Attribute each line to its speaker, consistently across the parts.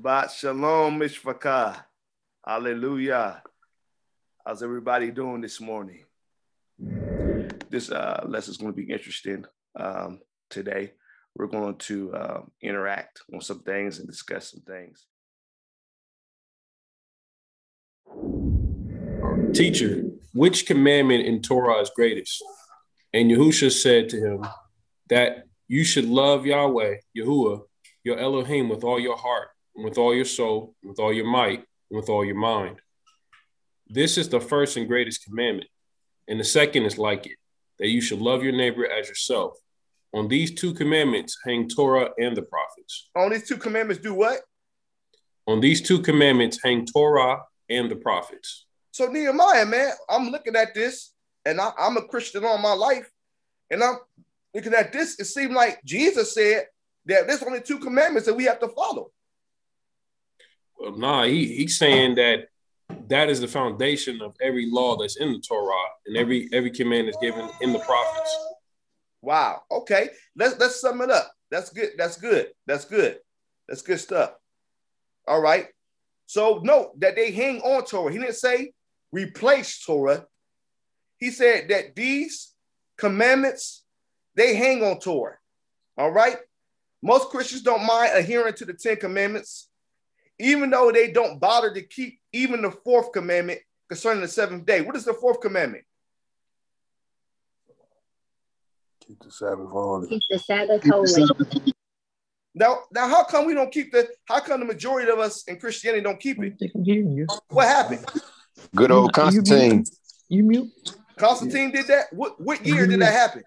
Speaker 1: Shabbat Shalom, Mishpachah. Hallelujah. How's everybody doing this morning? This uh, lesson is going to be interesting um, today. We're going to um, interact on some things and discuss some things.
Speaker 2: Teacher, which commandment in Torah is greatest? And Yahusha said to him that you should love Yahweh, Yahuwah, your Elohim with all your heart, and with all your soul, and with all your might, and with all your mind. This is the first and greatest commandment. And the second is like it, that you should love your neighbor as yourself. On these two commandments hang Torah and the prophets.
Speaker 1: On these two commandments, do what?
Speaker 2: On these two commandments hang Torah and the prophets.
Speaker 1: So Nehemiah, man, I'm looking at this, and I, am a Christian all my life, and I'm looking at this. It seemed like Jesus said that there's only two commandments that we have to follow.
Speaker 2: Nah, he, he's saying that that is the foundation of every law that's in the Torah and every every command that's given in the prophets.
Speaker 1: Wow. Okay. Let's let's sum it up. That's good. That's good. That's good. That's good stuff. All right. So note that they hang on Torah. He didn't say replace Torah. He said that these commandments they hang on Torah. All right. Most Christians don't mind adhering to the Ten Commandments, even though they don't bother to keep even the fourth commandment concerning the seventh day. What is the fourth commandment?
Speaker 3: Keep the Sabbath holy.
Speaker 4: Keep the Sabbath holy.
Speaker 1: Now, now, how come we don't keep the? How come the majority of us in Christianity don't keep it? What happened?
Speaker 3: Good old Constantine.
Speaker 5: You mute?
Speaker 1: Constantine did that. What what year did that happen?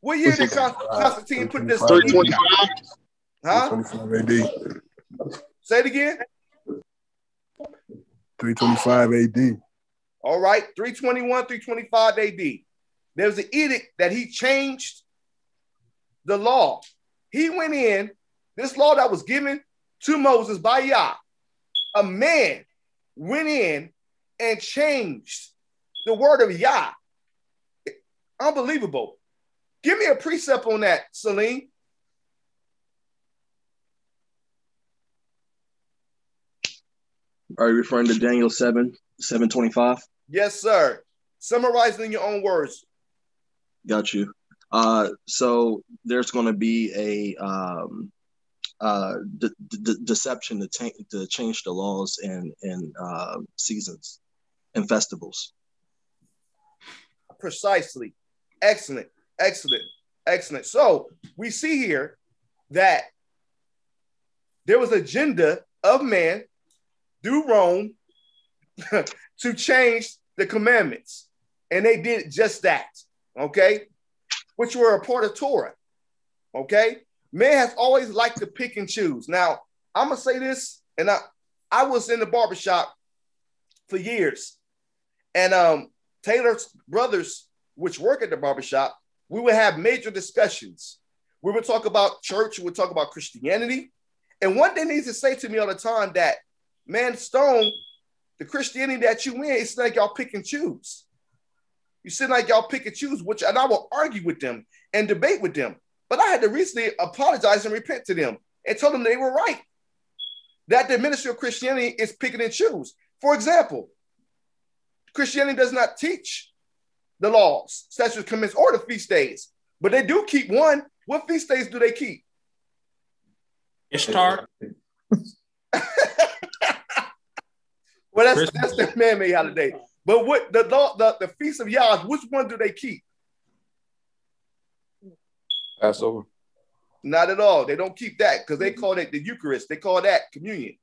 Speaker 1: What year did Constantine put this?
Speaker 3: 325.
Speaker 1: Huh?
Speaker 3: 325 AD.
Speaker 1: Say it again.
Speaker 3: 325 AD.
Speaker 1: All right, 321, 325 AD. There was an edict that he changed the law. He went in, this law that was given to Moses by Yah, a man went in and changed the word of Yah. Unbelievable. Give me a precept on that, Celine.
Speaker 6: Are you referring to Daniel 7, 725?
Speaker 1: Yes, sir. Summarizing in your own words.
Speaker 6: Got you. Uh, so there's going to be a um, uh, de- de- deception to, ta- to change the laws and and uh, seasons and festivals.
Speaker 1: Precisely. Excellent. Excellent. Excellent. So we see here that there was agenda of man through Rome to change the commandments. And they did just that. Okay. Which were a part of Torah. Okay. Man has always liked to pick and choose. Now, I'm gonna say this, and I I was in the barbershop for years. And um Taylor's brothers, which work at the barbershop, we would have major discussions. We would talk about church, we would talk about Christianity. And one thing needs to say to me all the time that, man, Stone, the Christianity that you in, it's like y'all pick and choose. You seem like y'all pick and choose, which and I will argue with them and debate with them. But I had to recently apologize and repent to them and told them they were right. That the ministry of Christianity is picking and choose. For example, Christianity does not teach the laws, statutes, commandments, or the feast days. But they do keep one. What feast days do they keep?
Speaker 2: Ishtar.
Speaker 1: well, that's that's the man-made holiday. But what the law, the, the feast of Yah, which one do they keep?
Speaker 3: Passover.
Speaker 1: Not at all. They don't keep that because they call it the Eucharist. They call that communion.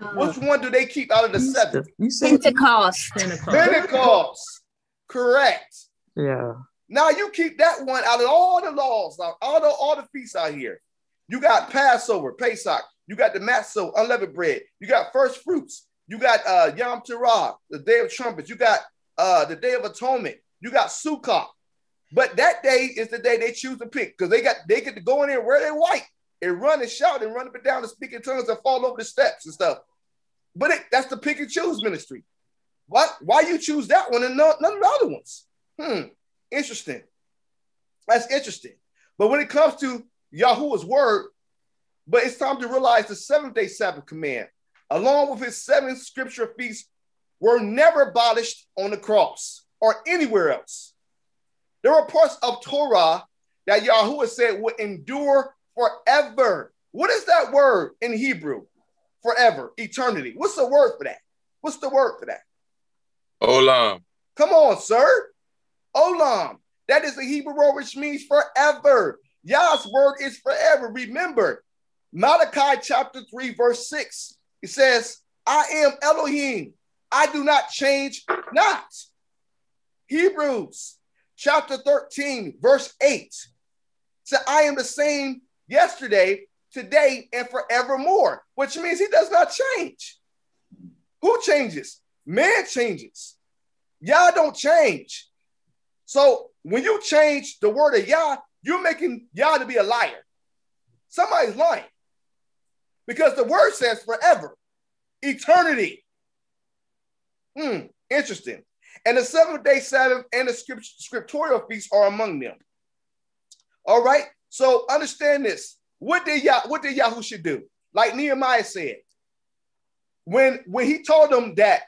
Speaker 1: Uh, which one do they keep out of the seven?
Speaker 5: You said
Speaker 4: Pentecost.
Speaker 1: Pentecost. Correct.
Speaker 5: yeah.
Speaker 1: Now you keep that one out of all the laws, now, all the all the feasts out here. You got Passover, Pesach. You got the Matzo, unleavened bread. You got first fruits. You got uh, Yom Teruah, the Day of Trumpets. You got uh, the Day of Atonement. You got Sukkot. But that day is the day they choose to pick because they got they get to go in there wear their white and run and shout and run up and down and speak in tongues and fall over the steps and stuff. But it, that's the pick and choose ministry. What? Why you choose that one and none, none of the other ones? Hmm. Interesting. That's interesting. But when it comes to Yahuwah's word, But it's time to realize the seventh day Sabbath command, along with his seven scripture feasts, were never abolished on the cross or anywhere else. There are parts of Torah that Yahuwah said would endure forever. What is that word in Hebrew? Forever, eternity. What's the word for that? What's the word for that?
Speaker 5: Olam.
Speaker 1: Come on, sir. Olam. That is the Hebrew word which means forever. Yah's word is forever. Remember, Malachi chapter 3, verse 6. It says, I am Elohim. I do not change not. Hebrews chapter 13, verse 8. Said, I am the same yesterday, today, and forevermore, which means he does not change. Who changes? Man changes. Yah don't change. So when you change the word of Yah, you're making Yah to be a liar. Somebody's lying. Because the word says forever, eternity. Hmm, interesting. And the seventh day Sabbath and the script, scriptorial feasts are among them. All right. So understand this. What did Yah, what did Yahusha do? Like Nehemiah said, when when he told them that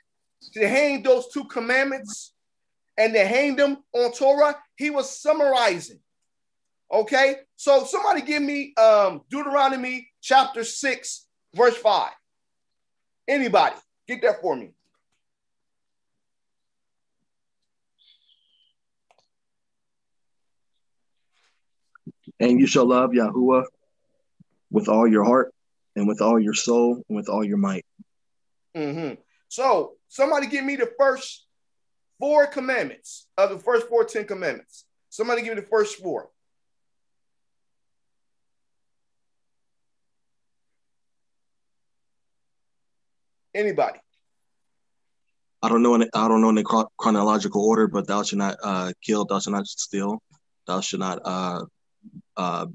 Speaker 1: to hang those two commandments and to hang them on Torah, he was summarizing. Okay, so somebody give me um, Deuteronomy chapter 6, verse 5. Anybody, get that for me.
Speaker 6: And you shall love Yahuwah with all your heart and with all your soul and with all your might.
Speaker 1: Mm-hmm. So somebody give me the first four commandments of the first four Ten Commandments. Somebody give me the first four. Anybody?
Speaker 6: I don't know. In, I don't know in the chronological order, but thou shalt not uh, kill. Thou shalt not steal. Thou shalt not uh, uh,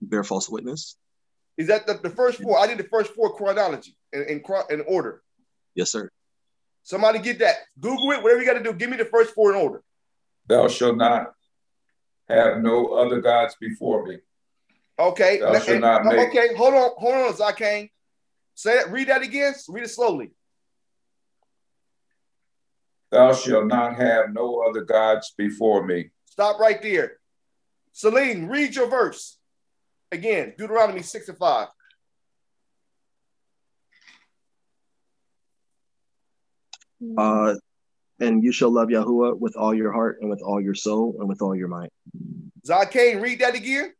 Speaker 6: bear false witness.
Speaker 1: Is that the, the first four? I did the first four chronology in, in, in order.
Speaker 6: Yes, sir.
Speaker 1: Somebody get that. Google it. Whatever you got to do. Give me the first four in order.
Speaker 7: Thou shalt not have no other gods before me.
Speaker 1: Okay.
Speaker 7: Thou shalt not make-
Speaker 1: okay. Hold on. Hold on, Zakane. Say it. Read that again. Read it slowly.
Speaker 7: Thou shalt not have no other gods before me.
Speaker 1: Stop right there. Celine, read your verse. Again, Deuteronomy 6 and 5.
Speaker 6: Uh, and you shall love Yahuwah with all your heart and with all your soul and with all your might.
Speaker 1: Zakane, read that again.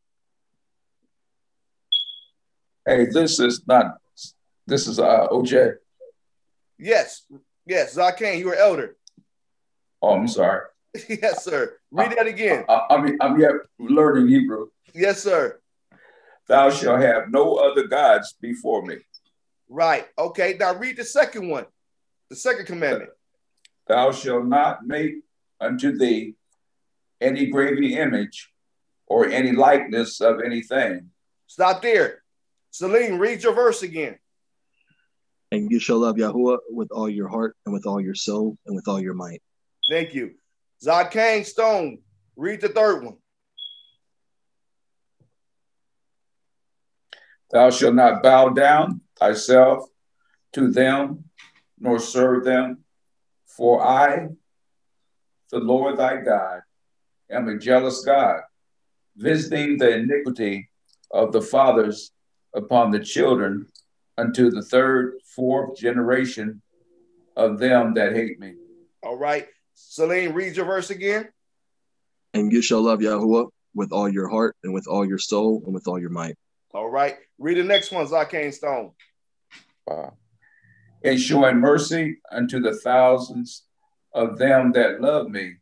Speaker 7: Hey, this is not. This is uh, OJ.
Speaker 1: Yes. Yes, Zakane, you were elder.
Speaker 7: Oh, I'm sorry.
Speaker 1: yes, sir. Read that again.
Speaker 7: I, I'm I'm yet learning Hebrew.
Speaker 1: Yes, sir.
Speaker 7: Thou shalt have no other gods before me.
Speaker 1: Right. Okay. Now read the second one. The second commandment.
Speaker 7: Thou shalt not make unto thee any graven image or any likeness of anything.
Speaker 1: Stop there. Celine, read your verse again.
Speaker 6: And you shall love Yahuwah with all your heart and with all your soul and with all your might.
Speaker 1: Thank you. Zakane Stone, read the third one.
Speaker 7: Thou shalt not bow down thyself to them, nor serve them. For I, the Lord thy God, am a jealous God, visiting the iniquity of the fathers upon the children unto the third, fourth generation of them that hate me.
Speaker 1: All right. Celine, read your verse again.
Speaker 6: And you shall love Yahuwah with all your heart and with all your soul and with all your might.
Speaker 1: All right. Read the next one, Zakane Stone.
Speaker 7: Wow. And showing mercy unto the thousands of them that love me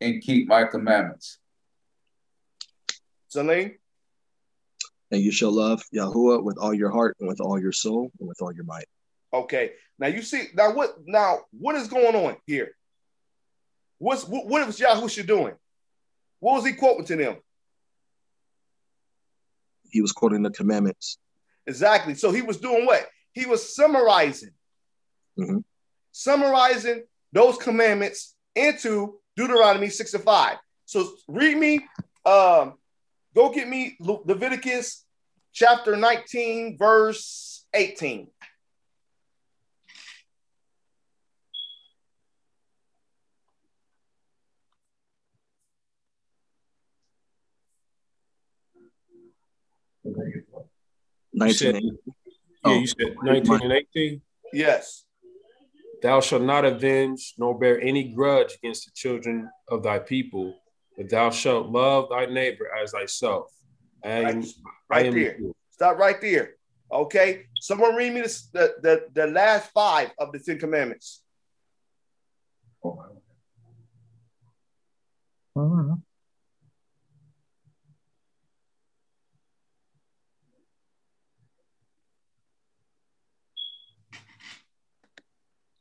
Speaker 7: and keep my commandments.
Speaker 1: Celine.
Speaker 6: And you shall love Yahuwah with all your heart and with all your soul and with all your might.
Speaker 1: Okay. Now you see now what now what is going on here? What's what, what was Yahusha doing? What was he quoting to them?
Speaker 6: He was quoting the commandments.
Speaker 1: Exactly. So he was doing what? He was summarizing,
Speaker 6: Mhm.
Speaker 1: summarizing those commandments into Deuteronomy 6 and 5. So read me, um, go get me Le- Leviticus chapter 19, verse 18.
Speaker 6: 1980.
Speaker 2: Yeah, oh, you said 19 and 18?
Speaker 1: Yes.
Speaker 2: Thou shalt not avenge nor bear any grudge against the children of thy people, but thou shalt love thy neighbor as thyself. And
Speaker 1: right, right there. Stop right there. Okay. Someone read me the, the, the, the last five of the Ten Commandments.
Speaker 8: Oh,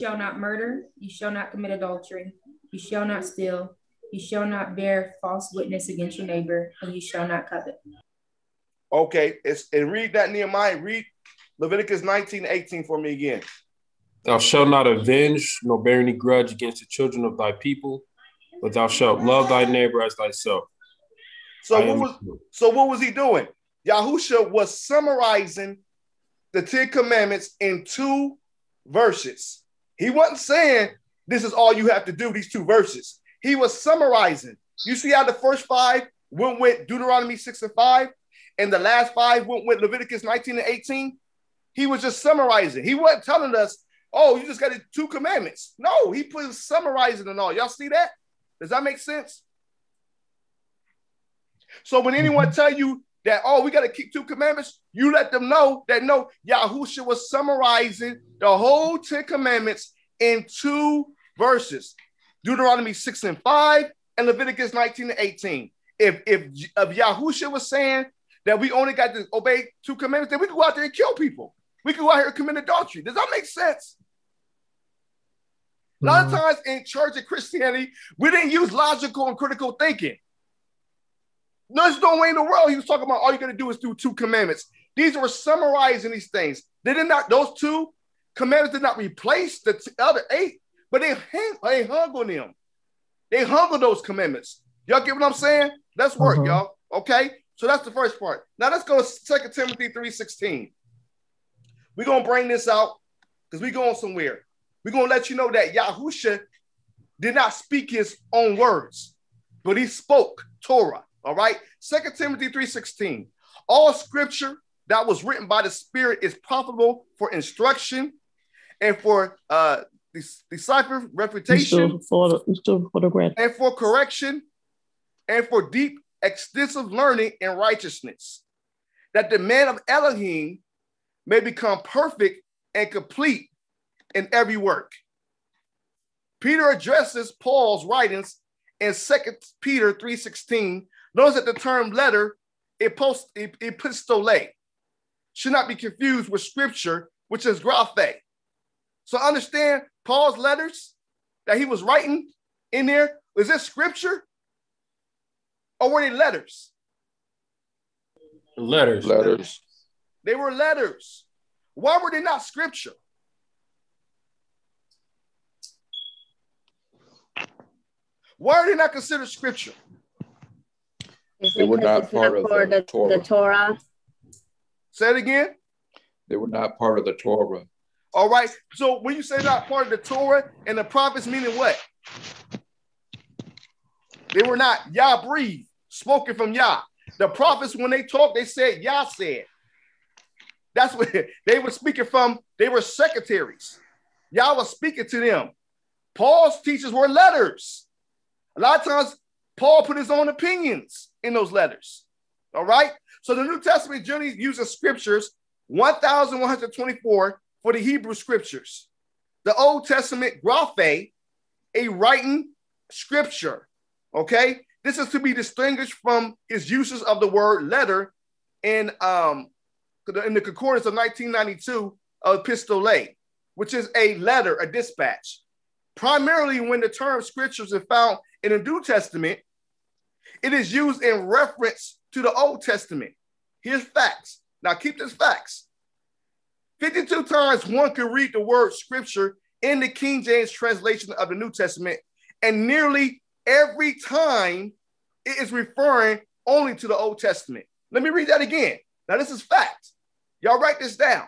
Speaker 8: shall not murder, you shall not commit adultery, you shall not steal, you shall not bear false witness against your neighbor, and you shall not covet.
Speaker 1: Okay. It's, and read that Nehemiah. Read Leviticus 19, 18 for me again.
Speaker 2: Thou shalt not avenge nor bear any grudge against the children of thy people, but thou shalt love thy neighbor as thyself.
Speaker 1: So
Speaker 2: I
Speaker 1: what
Speaker 2: am-
Speaker 1: was so what was he doing? Yahusha was summarizing the Ten Commandments in two verses. He wasn't saying this is all you have to do, these two verses. He was summarizing. You see how the first five went with Deuteronomy 6 and 5, and the last five went with Leviticus 19 and 18? He was just summarizing. He wasn't telling us, oh, you just got two commandments. No, he put summarizing and all. Y'all see that? Does that make sense? So when mm-hmm. anyone tell you that, oh, we got to keep two commandments, you let them know that no, Yahusha was summarizing the whole Ten Commandments in two verses. Deuteronomy 6 and 5 and Leviticus 19 and 18. If if, if Yahusha was saying that we only got to obey two commandments, then we could go out there and kill people. We could go out here and commit adultery. Does that make sense? A lot of mm-hmm. times in church and Christianity, we didn't use logical and critical thinking. There's no way in the world he was talking about all you got to do is do two commandments. These were summarizing these things. They did not, those two commandments did not replace the t- other eight, but they hang, they hung on them. They hung on those commandments. Y'all get what I'm saying? Let's work,
Speaker 9: Mhm.
Speaker 1: y'all. Okay. So that's the first part. Now let's go to 2 Timothy 3:16. We're gonna bring this out because we're going somewhere. We're gonna let you know that Yahusha did not speak his own words, but he spoke Torah. All right. 2 Timothy 3:16. All scripture that was written by the Spirit is profitable for instruction and for uh decipher
Speaker 9: You
Speaker 1: refutation
Speaker 9: for the, you still for the grant.
Speaker 1: and for correction and for deep, extensive learning in righteousness, that the man of Elohim may become perfect and complete in every work. Peter addresses Paul's writings in 2 Peter 3:16. Notice that the term letter, epost- epistole, should not be confused with scripture, which is graphe. So understand Paul's letters that he was writing in there, is was this scripture or were they letters?
Speaker 2: Letters.
Speaker 3: Letters.
Speaker 1: They were letters. Why were they not scripture? Why are they not considered scripture?
Speaker 4: Is
Speaker 3: They were not
Speaker 4: it's
Speaker 3: part of
Speaker 4: for
Speaker 3: the
Speaker 4: the,
Speaker 3: Torah.
Speaker 4: the Torah?
Speaker 1: Say it again.
Speaker 3: They were not part of the Torah.
Speaker 1: All right. So when you say not part of the Torah and the prophets, meaning what? They were not Yah breathe, spoken from Yah. The prophets, when they talked, they said Yah said. That's what they were speaking from. They were secretaries. Yah was speaking to them. Paul's teachers were letters. A lot of times, Paul put his own opinions in those letters. All right. So the New Testament generally uses scriptures 1,124 for the Hebrew scriptures. The Old Testament graphe, a writing scripture. Okay, this is to be distinguished from his uses of the word letter in um in the concordance of 1992 of epistole, which is a letter, a dispatch. Primarily, when the term scriptures is found in the New Testament, it is used in reference to the Old Testament. Here's facts. Now keep this facts. 52 times one can read the word scripture in the King James translation of the New Testament, and nearly every time it is referring only to the Old Testament. Let me read that again. Now, this is fact. Y'all write this down.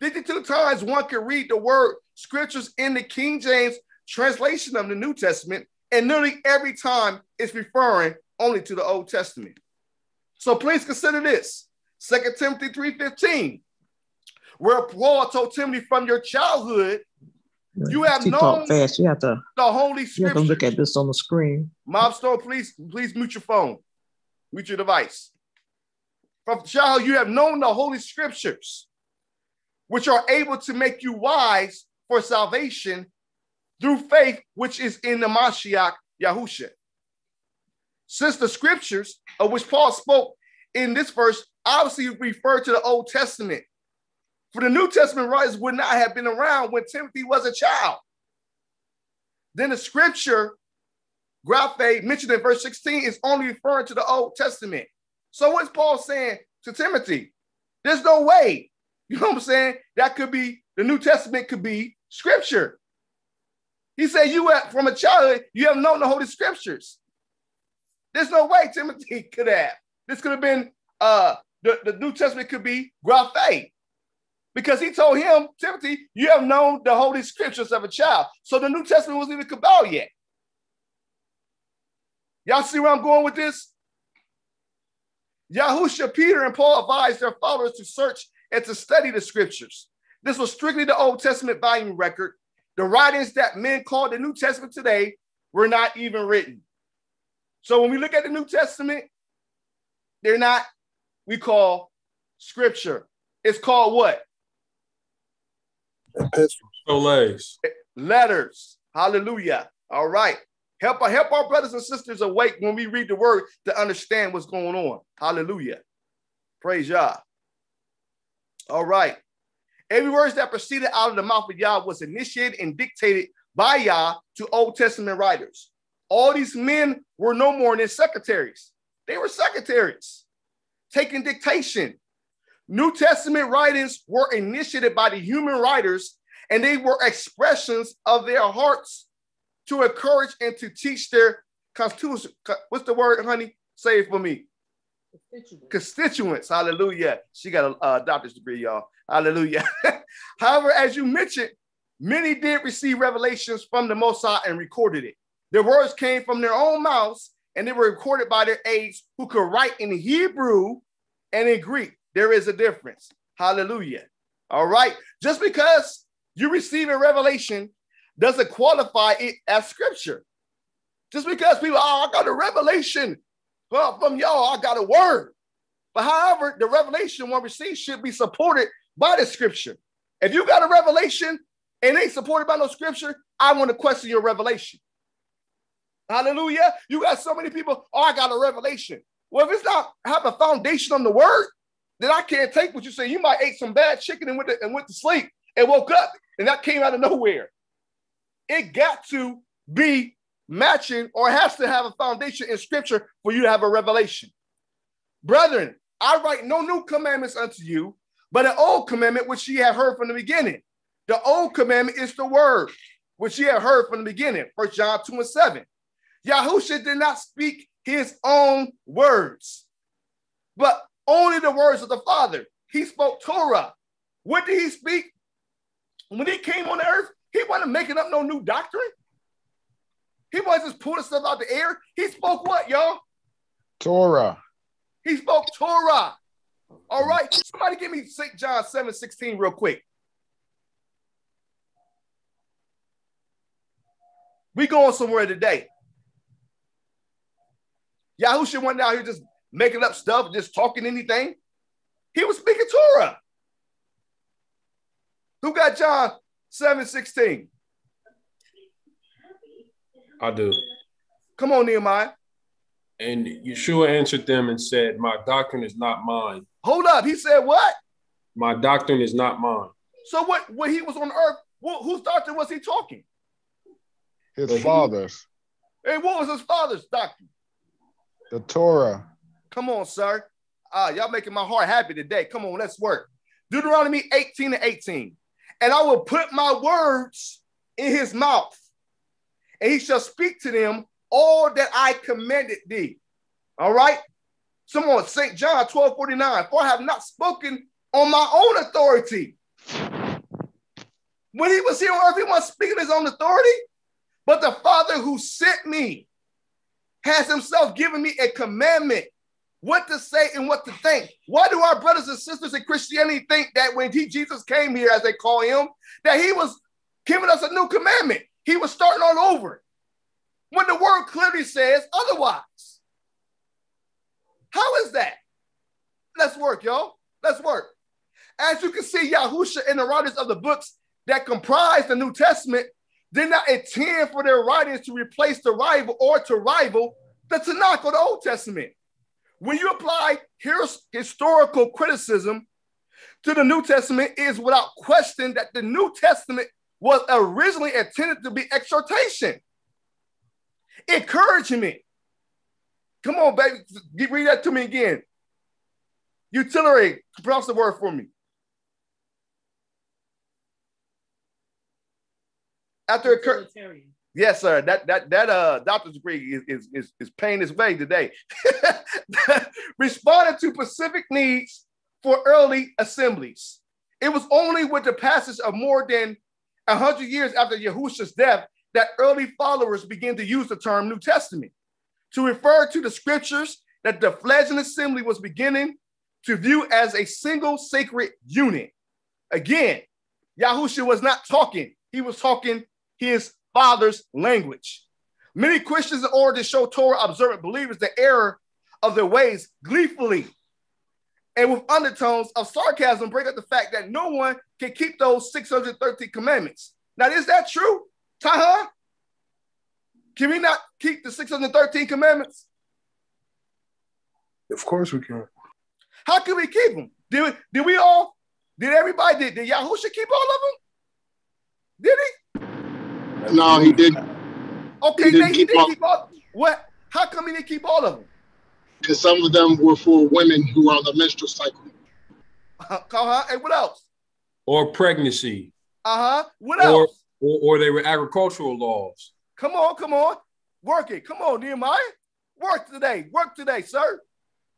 Speaker 1: 52 times one can read the word scriptures in the King James translation of the New Testament, and nearly every time it's referring only to the Old Testament. So please consider this. 2 Timothy 3:15, where Paul told Timothy from your childhood, you have
Speaker 9: She
Speaker 1: known
Speaker 9: fast. You have to
Speaker 1: the Holy
Speaker 9: you have to look at this on the screen.
Speaker 1: Mob Store, please, please mute your phone, mute your device. From childhood, you have known the Holy Scriptures, which are able to make you wise for salvation through faith, which is in the Mashiach Yahusha. Since the scriptures of which Paul spoke in this verse obviously refer to the Old Testament, for the New Testament writers would not have been around when Timothy was a child. Then the scripture graphe mentioned in verse 16 is only referring to the Old Testament. So what's Paul saying to Timothy? There's no way, you know what I'm saying? That could be the New Testament could be scripture. He said, You have from a childhood, you have known the Holy Scriptures. There's no way Timothy could have. This could have been uh the, the New Testament could be graphe. Because he told him, Timothy, you have known the Holy Scriptures of a child. So the New Testament wasn't even Kabbalah yet. Y'all see where I'm going with this? Yahusha, Peter, and Paul advised their followers to search and to study the scriptures. This was strictly the Old Testament volume record. The writings that men call the New Testament today were not even written. So when we look at the New Testament, they're not, we call scripture. It's called what?
Speaker 2: Soles.
Speaker 1: letters. Hallelujah. All right. Help, help our brothers and sisters awake when we read the word to understand what's going on. Hallelujah. Praise Yah. All right. Every word that proceeded out of the mouth of Yah was initiated and dictated by Yah to Old Testament writers. All these men were no more than secretaries. They were secretaries taking dictation. New Testament writings were initiated by the human writers, and they were expressions of their hearts to encourage and to teach their constituents. What's the word, honey? Say it for me. Constituents. Hallelujah. She got a uh, doctor's degree, y'all. Hallelujah. However, as you mentioned, many did receive revelations from the Most High and recorded it. Their words came from their own mouths, and they were recorded by their aides who could write in Hebrew and in Greek. There is a difference. Hallelujah. All right. Just because you receive a revelation doesn't qualify it as scripture. Just because people, oh, I got a revelation well, from y'all, I got a word. But however, the revelation one receives should be supported by the scripture. If you got a revelation and ain't supported by no scripture, I want to question your revelation. Hallelujah. You got so many people, oh, I got a revelation. Well, if it's not have a foundation on the word, then I can't take what you say. You might ate some bad chicken and went to, and went to sleep and woke up, and that came out of nowhere. It got to be matching or has to have a foundation in scripture for you to have a revelation. Brethren, I write no new commandments unto you, but an old commandment which ye have heard from the beginning. The old commandment is the word which ye have heard from the beginning. First John 2 and 7. Yahusha did not speak his own words, but only the words of the Father. He spoke Torah. What did he speak? When he came on the earth, he wasn't making up no new doctrine. He wasn't just pulling stuff out the air. He spoke what, y'all?
Speaker 10: Torah.
Speaker 1: He spoke Torah. All right. Somebody give me St. John 7 16 real quick. We going somewhere today. Yahusha wasn't out here just making up stuff, just talking anything. He was speaking Torah. Who got John 7 16?
Speaker 2: I do.
Speaker 1: Come on, Nehemiah.
Speaker 2: And Yeshua answered them and said, My doctrine is not mine.
Speaker 1: Hold up. He said what?
Speaker 2: My doctrine is not mine.
Speaker 1: So what when he was on earth, wh- whose doctrine was he talking?
Speaker 10: His
Speaker 2: But he-
Speaker 10: fathers.
Speaker 1: And what was his father's doctrine?
Speaker 10: The Torah.
Speaker 1: Come on, sir. Ah, y'all making my heart happy today. Come on, let's work. Deuteronomy 18 and 18. And I will put my words in his mouth, and he shall speak to them all that I commanded thee. All right. Someone, St. John 12 49, for I have not spoken on my own authority. When he was here on earth, he wasn't speaking his own authority, but the Father who sent me has himself given me a commandment what to say and what to think. Why do our brothers and sisters in Christianity think that when he, Jesus came here, as they call him, that he was giving us a new commandment? He was starting all over when the word clearly says otherwise. How is that? Let's work, y'all. Let's work. As you can see, Yahusha and the writers of the books that comprise the New Testament did not intend for their writings to replace the rival or to rival the Tanakh or the Old Testament. When you apply here's historical criticism to the New Testament, is without question that the New Testament was originally intended to be exhortation, encouragement. Come on, baby, read that to me again. Utility, pronounce the word for me. After occur- yes, sir. That that that uh doctor's degree is is is, is paying its way today. Responded to specific needs for early assemblies. It was only with the passage of more than hundred years after Yahushua's death that early followers began to use the term New Testament to refer to the scriptures that the fledgling assembly was beginning to view as a single sacred unit. Again, Yahushua was not talking, he was talking his father's language. Many Christians, in order to show Torah observant believers the error of their ways, gleefully and with undertones of sarcasm, bring up the fact that no one can keep those 613 commandments. Now, is that true, Taha? Can we not keep the 613 commandments?
Speaker 2: Of course we can.
Speaker 1: How can we keep them? Did we, did we all, did everybody, did, did Yahusha keep all of them? Did he?
Speaker 11: No, he didn't.
Speaker 1: Okay,
Speaker 11: He
Speaker 1: he
Speaker 11: didn't
Speaker 1: didn't,
Speaker 11: keep
Speaker 1: keep,
Speaker 11: all-
Speaker 1: keep all. What? How come he didn't keep all of them?
Speaker 11: Because some of them were for women who are on the menstrual cycle.
Speaker 1: Uh-huh. And what else?
Speaker 2: Or pregnancy.
Speaker 1: Uh-huh. What
Speaker 2: Or,
Speaker 1: else?
Speaker 2: or or they were agricultural laws.
Speaker 1: Come on, come on. Work it. Come on, Nehemiah. Work today. Work today, sir.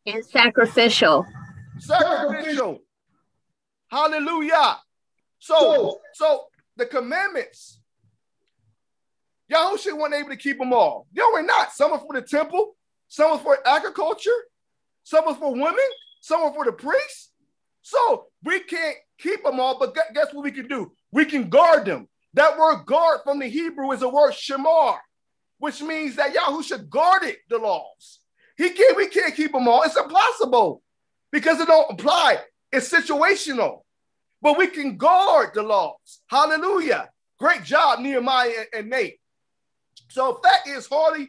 Speaker 4: And sacrificial.
Speaker 1: Sacrificial. Hallelujah. So, so the commandments, Yahushua wasn't able to keep them all. No, we're not. Some are for the temple, some are for agriculture, some are for women, some are for the priests. So we can't keep them all, but gu- guess what we can do? We can guard them. That word guard from the Hebrew is a word shamar, which means that Yahusha guarded the laws. He can't, we can't keep them all. It's impossible because it don't apply. It's situational. But we can guard the laws. Hallelujah. Great job, Nehemiah and, and Nate. So if that is hardly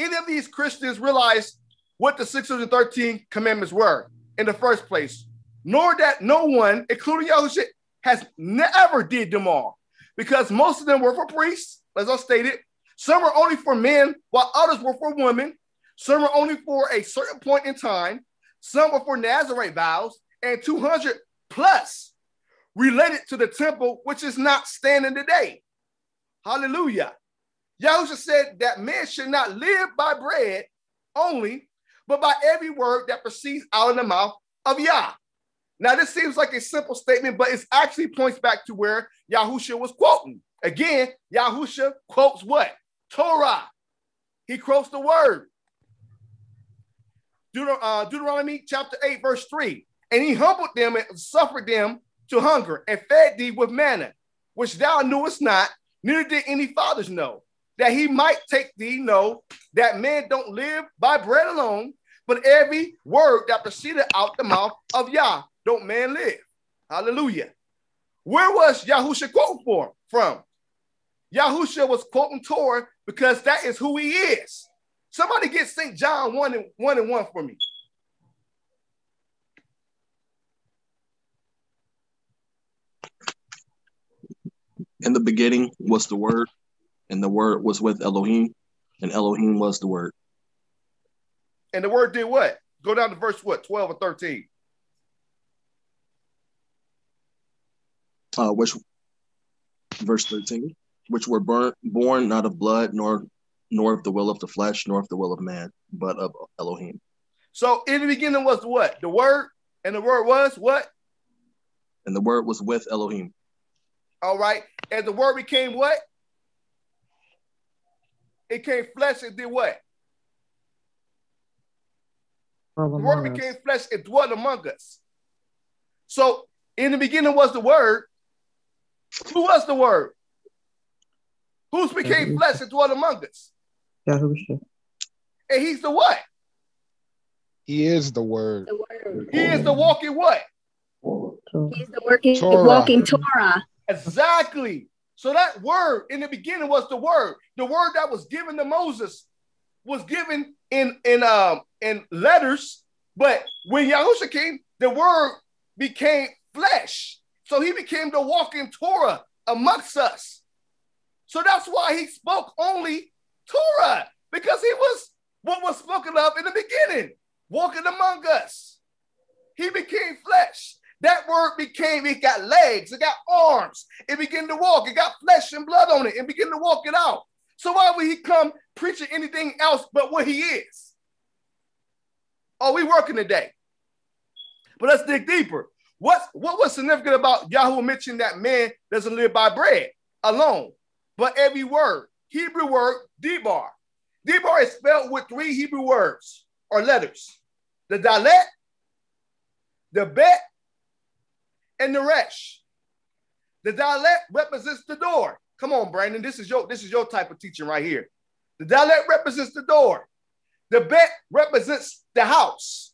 Speaker 1: any of these Christians realize what the 613 commandments were in the first place, nor that no one, including Yahushua, has never did them all, because most of them were for priests, as I stated. Some were only for men, while others were for women. Some were only for a certain point in time. Some were for Nazarite vows, and 200 plus related to the temple, which is not standing today. Hallelujah. Yahusha said that man should not live by bread only, but by every word that proceeds out of the mouth of Yah. Now, this seems like a simple statement, but it actually points back to where Yahusha was quoting. Again, Yahusha quotes what? Torah. He quotes the word. Deut- uh, Deuteronomy chapter 8, verse 3. And he humbled them and suffered them to hunger and fed thee with manna, which thou knewest not, neither did any fathers know, that he might take thee know that men don't live by bread alone, but every word that proceeded out the mouth of Yah, don't man live. Hallelujah. Where was Yahusha quoting for, from? Yahusha was quoting Torah because that is who he is. Somebody get St. John 1 and 1 and 1 for me.
Speaker 6: In the beginning was the word, and the word was with Elohim, and Elohim was the word.
Speaker 1: And the word did what? Go down to verse what? 12 or 13.
Speaker 6: Uh, which verse 13, which were burnt, born not of blood, nor nor of the will of the flesh, nor of the will of man, but of Elohim.
Speaker 1: So in the beginning was what? The word, and the word was what?
Speaker 6: And the word was with Elohim.
Speaker 1: All right. And the word became what? It came flesh and did what? The word became flesh and dwelt among us. So in the beginning was the word. Who was the word? Who's became flesh and dwelt among us?
Speaker 9: Yahusha.
Speaker 1: And he's the what?
Speaker 10: He is the word.
Speaker 4: The word.
Speaker 1: He is the walking what?
Speaker 4: He's the working,
Speaker 10: Torah.
Speaker 4: walking Torah.
Speaker 1: Exactly. So that word in the beginning was the word. The word that was given to Moses was given in in um in letters, but when Yahusha came, the word became flesh. So he became the walking Torah amongst us. So that's why he spoke only Torah, because he was what was spoken of in the beginning, walking among us. He became flesh. That word became, it got legs, it got arms, it began to walk, it got flesh and blood on it, and began to walk it out. So why would he come preaching anything else but what he is? Are we working today. But let's dig deeper. What's what was significant about Yahweh mentioning that man doesn't live by bread alone, but every word, Hebrew word, debar. Debar is spelled with three Hebrew words or letters. The dalet, the bet, and the resh. The dalet represents the door. Come on, Brandon. This is your this is your type of teaching right here. The dalet represents the door. The bet represents the house.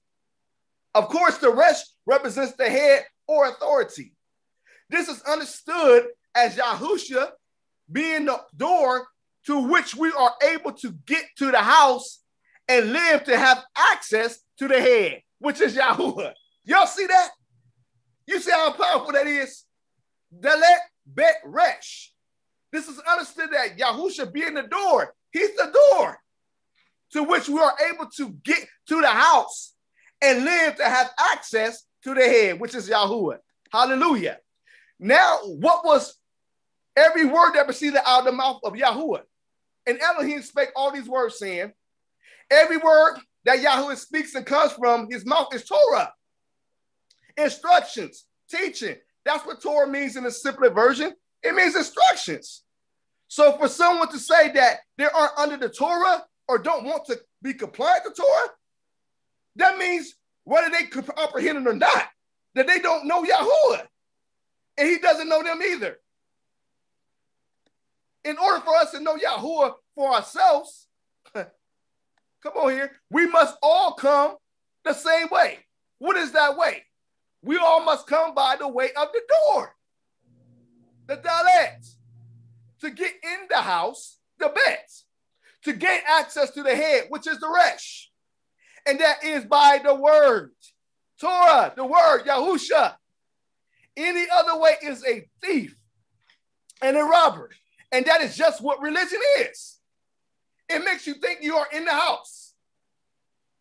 Speaker 1: Of course, the resh represents the head or authority. This is understood as Yahusha being the door to which we are able to get to the house and live to have access to the head, which is Yahuwah. Y'all see that? You see how powerful that is? Dalet bet resh. This is understood that Yahusha being the door, he's the door to which we are able to get to the house and live to have access to the head, which is Yahuwah. Hallelujah. Now, what was every word that proceeded out of the mouth of Yahuwah? And Elohim spake all these words, saying, Every word that Yahweh speaks and comes from his mouth is Torah. Instructions, teaching. That's what Torah means in a simpler version. It means instructions. So for someone to say that they aren't under the Torah or don't want to be compliant to Torah, that means whether they comprehend it or not, that they don't know Yahuwah. And he doesn't know them either. In order for us to know Yahuwah for ourselves, come on here, we must all come the same way. What is that way? We all must come by the way of the door, the dalet, to get in the house, the bet, to gain access to the head, which is the resh. And that is by the word, Torah, the word, Yahusha. Any other way is a thief and a robber. And that is just what religion is. It makes you think you are in the house.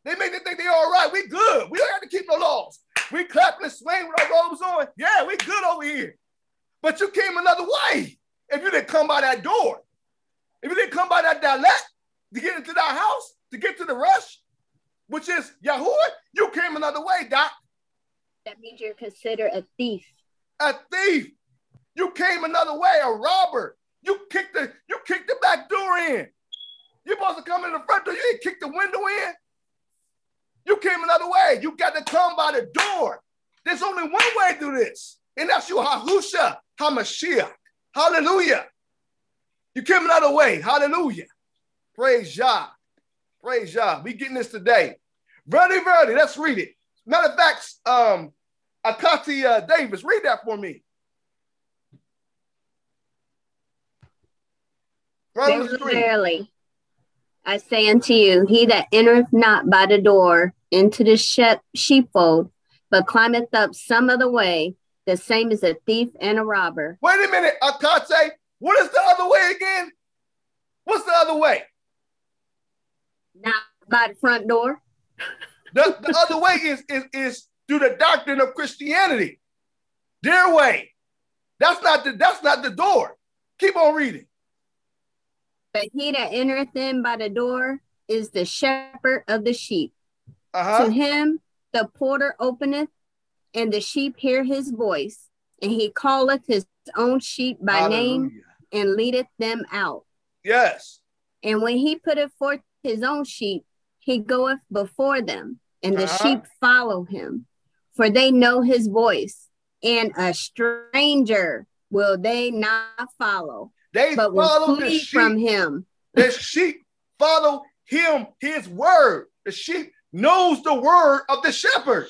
Speaker 1: They make you think they're all right. We good. We don't have to keep no laws. We clap and swing with our robes on. Yeah, we good over here. But you came another way if you didn't come by that door. If you didn't come by that dalet to get into that house, to get to the resh, which is Yahuwah, you came another way, Doc.
Speaker 4: That means you're considered a thief.
Speaker 1: A thief. You came another way, a robber. You kicked the you kicked the back door in. You're supposed to come in the front door. You didn't kick the window in. You came another way. You got to come by the door. There's only one way through this, and that's you, Hahusha, Hamashiach. Hallelujah. You came another way. Hallelujah. Praise Yah. Praise Yah. We getting this today. Verdi, Verdi. Let's read it. Matter of fact, um, Akati uh, Davis, read that for me.
Speaker 4: Verily, verily, I say unto you, he that entereth not by the door into the she- sheepfold, but climbeth up some other way, the same as a thief and a robber.
Speaker 1: Wait a minute, Akate. What is the other way again? What's the other way?
Speaker 4: Not by the front door.
Speaker 1: The, the other way is, is, is through the doctrine of Christianity. Their way. That's not the that's not the door. Keep on reading.
Speaker 4: But he that entereth in by the door is the shepherd of the sheep.
Speaker 1: Uh-huh.
Speaker 4: To him the porter openeth, and the sheep hear his voice, and he calleth his own sheep by name and leadeth them out.
Speaker 1: Yes.
Speaker 4: And when he putteth forth his own sheep, he goeth before them, and the
Speaker 1: Uh-huh.
Speaker 4: sheep follow him, for they know his voice, and a stranger will they not follow,
Speaker 1: They
Speaker 4: but will
Speaker 1: follow the
Speaker 4: flee
Speaker 1: sheep.
Speaker 4: from him.
Speaker 1: The sheep follow him, his word. The sheep knows the word of the shepherd.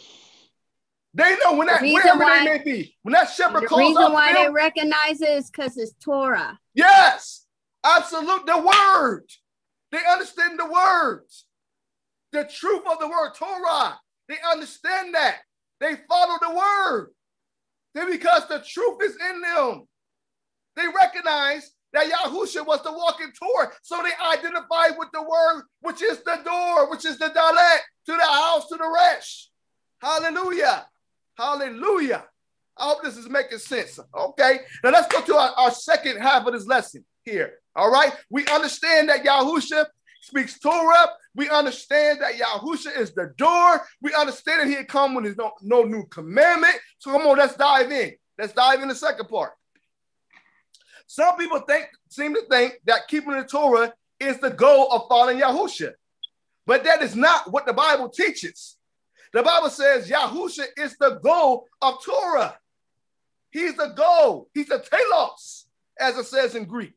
Speaker 1: They know when that
Speaker 4: The
Speaker 1: wherever
Speaker 4: why-
Speaker 1: they may be, when that shepherd
Speaker 4: The
Speaker 1: calls
Speaker 4: reason why they recognize it is because it's Torah.
Speaker 1: yes, absolute the word. They understand the words, the truth of the word Torah. They understand that. They follow the word. They because the truth is in them. They recognize that Yahusha was the walking Torah. So they identify with the word, which is the door, which is the dalet, to the house, to the rest. Hallelujah. Hallelujah. I hope this is making sense. Okay. Now let's go to our, our second half of this lesson here. All right. We understand that Yahusha speaks Torah. We understand that Yahusha is the door. We understand that he had come when there's no, no new commandment. So come on, let's dive in. Let's dive in the second part. Some people think, seem to think that keeping the Torah is the goal of following Yahusha. But that is not what the Bible teaches. The Bible says Yahusha is the goal of Torah. He's the goal. He's the telos, as it says in Greek.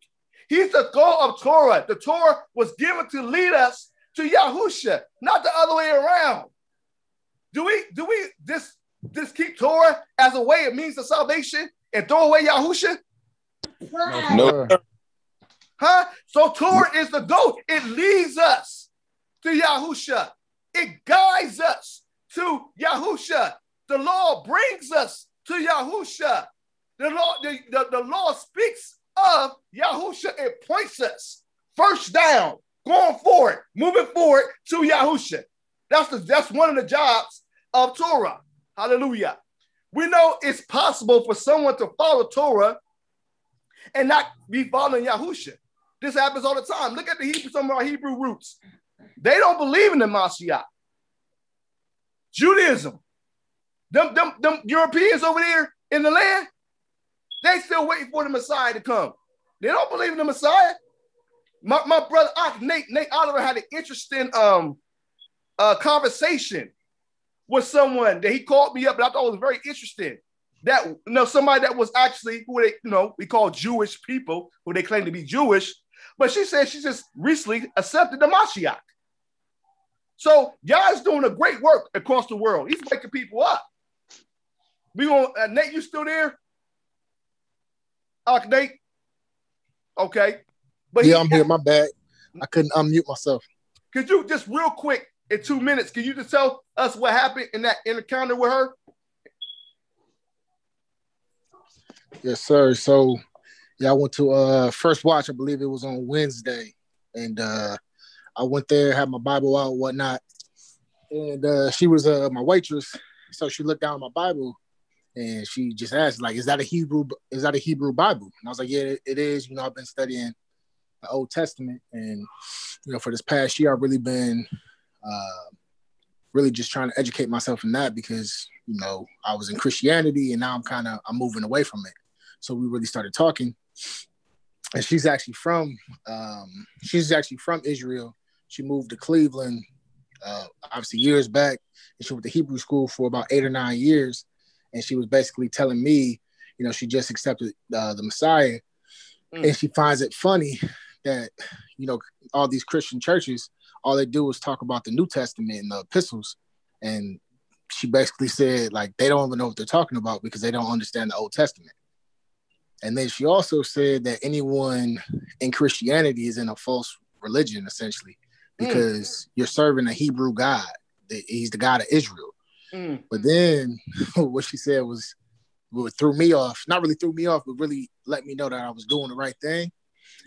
Speaker 1: He's the goal of Torah. The Torah was given to lead us to Yahusha, not the other way around. Do we do we just just keep Torah as a way it means of salvation and throw away Yahusha?
Speaker 5: No.
Speaker 1: Huh? So Torah is the goal. It leads us to Yahusha. It guides us to Yahusha. The law brings us to Yahusha. The law, the, the, the law speaks of Yahusha. It points us first down, going forward, moving forward to Yahusha. That's the that's one of the jobs of Torah. Hallelujah. We know it's possible for someone to follow Torah and not be following Yahusha. This happens all the time. Look at the Hebrew, some of our Hebrew roots. They don't believe in the Mashiach. Judaism, them, them, them Europeans over there in the land, they still waiting for the Messiah to come. They don't believe in the Messiah. My, my brother Nate, Nate Oliver had an interesting um uh, conversation with someone that he called me up, and I thought was very interesting. That you know, somebody that was actually who they, you know, we call Jewish people, who they claim to be Jewish, but she said she just recently accepted the Mashiach. So Yah's doing a great work across the world. He's waking people up. We going uh, Nate, you still there? Uh, Nate? Okay. But
Speaker 10: yeah,
Speaker 1: he-
Speaker 10: I'm here. My bad. I couldn't unmute myself.
Speaker 1: Could you just real quick in two minutes, can you just tell us what happened in that encounter with her?
Speaker 10: Yes, sir. So, yeah, I went to uh First Watch. I believe it was on Wednesday, and uh I went there, had my Bible out, whatnot, and uh she was uh my waitress. So she looked down my Bible, and she just asked, like, "Is that a Hebrew? Is that a Hebrew Bible?" And I was like, "Yeah, it- it is." You know, I've been studying the Old Testament, and you know, for this past year, I've really been uh really just trying to educate myself in that because you know I was in Christianity and now I'm kind of I'm moving away from it. So we really started talking, and she's actually from um, she's actually from Israel. She moved to Cleveland, uh, obviously years back, and she went to Hebrew school for about eight or nine years. And she was basically telling me, you know, she just accepted uh, the Messiah, and she finds it funny that you know all these Christian churches, all they do is talk about the New Testament and the epistles, and she basically said like they don't even know what they're talking about because they don't understand the Old Testament. And then she also said that anyone in Christianity is in a false religion, essentially, because you're serving a Hebrew God. He's the God of Israel.
Speaker 1: Mm.
Speaker 10: But then what she said was what threw me off, not really threw me off, but really let me know that I was doing the right thing,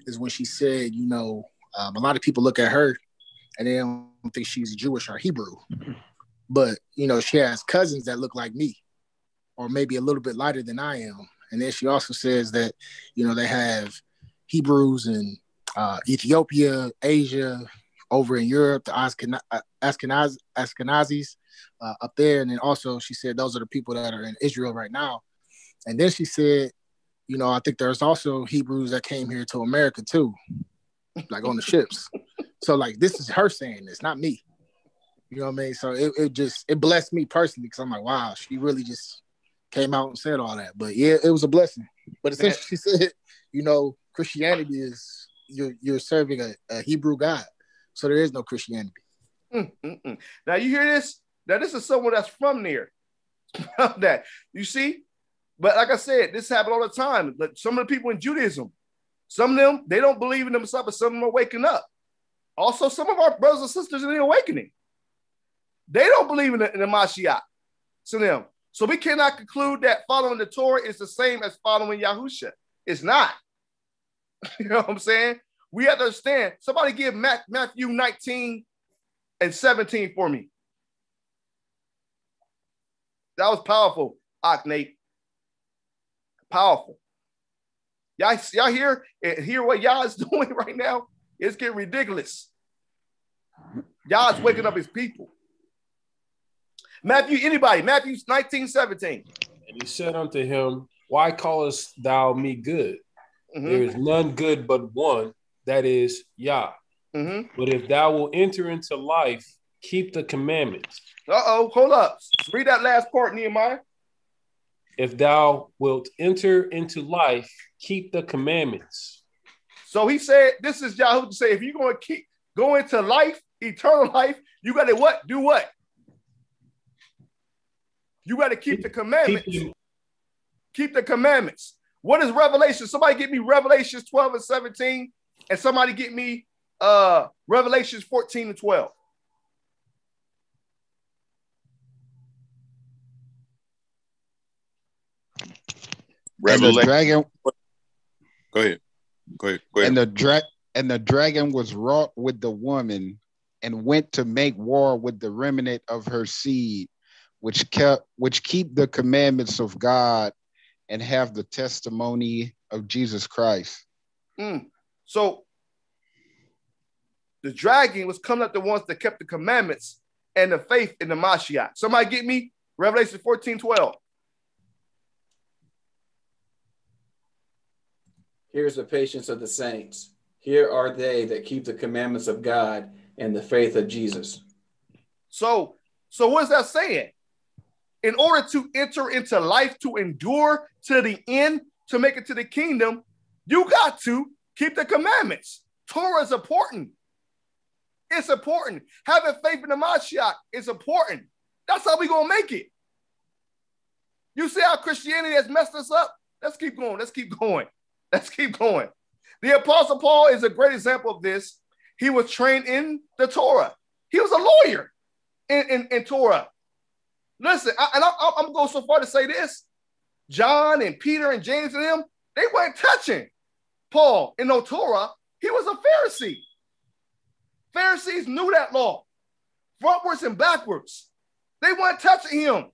Speaker 10: is when she said, you know, um, a lot of people look at her and they don't think she's Jewish or Hebrew. But, you know, she has cousins that look like me or maybe a little bit lighter than I am. And then she also says that, you know, they have Hebrews in uh, Ethiopia, Asia, over in Europe, the Ashkenaz, Ashkenaz, Ashkenazis uh, up there, and then also she said those are the people that are in Israel right now. And then she said, you know, I think there's also Hebrews that came here to America too, like on the ships. So like this is her saying this, not me. You know what I mean? So it, it just it blessed me personally because I'm like, wow, she really just came out and said all that. But yeah, it was a blessing. But essentially, she said, you know, Christianity is you're you're serving a, a Hebrew God, so there is no Christianity.
Speaker 1: Mm, mm, mm. Now you hear this? Now this is someone that's from there. that you see, but like I said, this happens all the time. But some of the people in Judaism, some of them they don't believe in themselves, but some of them are waking up. Also, some of our brothers and sisters in the awakening, they don't believe in the, in the Mashiach. To them, so we cannot conclude that following the Torah is the same as following Yahusha. It's not. you know what I'm saying? We have to understand. Somebody give Matthew 19 and 17 for me. That was powerful, Aknate. Powerful. Y'all, y'all hear, eh, hear what y'all is doing right now? It's getting ridiculous. Is waking up his people. Matthew, anybody, Matthew 19, 17.
Speaker 2: And he said unto him, Why callest thou me good? Mm-hmm. There is none good but one, that is Yah. Mm-hmm. But if thou will enter into life, keep the commandments.
Speaker 1: Uh oh, hold up. Read that last part, Nehemiah.
Speaker 2: If thou wilt enter into life, keep the commandments.
Speaker 1: So he said, This is Yahoo to say, if you're going to keep go into life, eternal life, you got to what? Do what? You got to keep the commandments. Keep, keep the commandments. What is Revelation? Somebody get me Revelations 12 and 17, and somebody get me uh Revelations 14 and 12.
Speaker 12: Revelation. Dragon. Go ahead. Go ahead. Go ahead.
Speaker 5: And the dra- and the dragon was wrought with the woman and went to make war with the remnant of her seed, which kept which keep the commandments of God and have the testimony of Jesus Christ.
Speaker 1: Mm. So the dragon was coming up the ones that kept the commandments and the faith in the Mashiach. Somebody get me Revelation 14 12.
Speaker 13: Here's the patience of the saints. Here are they that keep the commandments of God and the faith of Jesus.
Speaker 1: So, so what is that saying? in order to enter into life, to endure to the end, to make it to the kingdom, you got to keep the commandments. Torah is important. It's important. Having faith in the Mashiach is important. That's how we gonna make it. You see how Christianity has messed us up? Let's keep going. Let's keep going. Let's keep going. The Apostle Paul is a great example of this. He was trained in the Torah. He was a lawyer in, in, in Torah. Listen, I, and I, am gonna go so far to say this: John and Peter and James and them, they weren't touching Paul in no Torah. He was a Pharisee. Pharisees knew that law, frontwards and backwards. They weren't touching him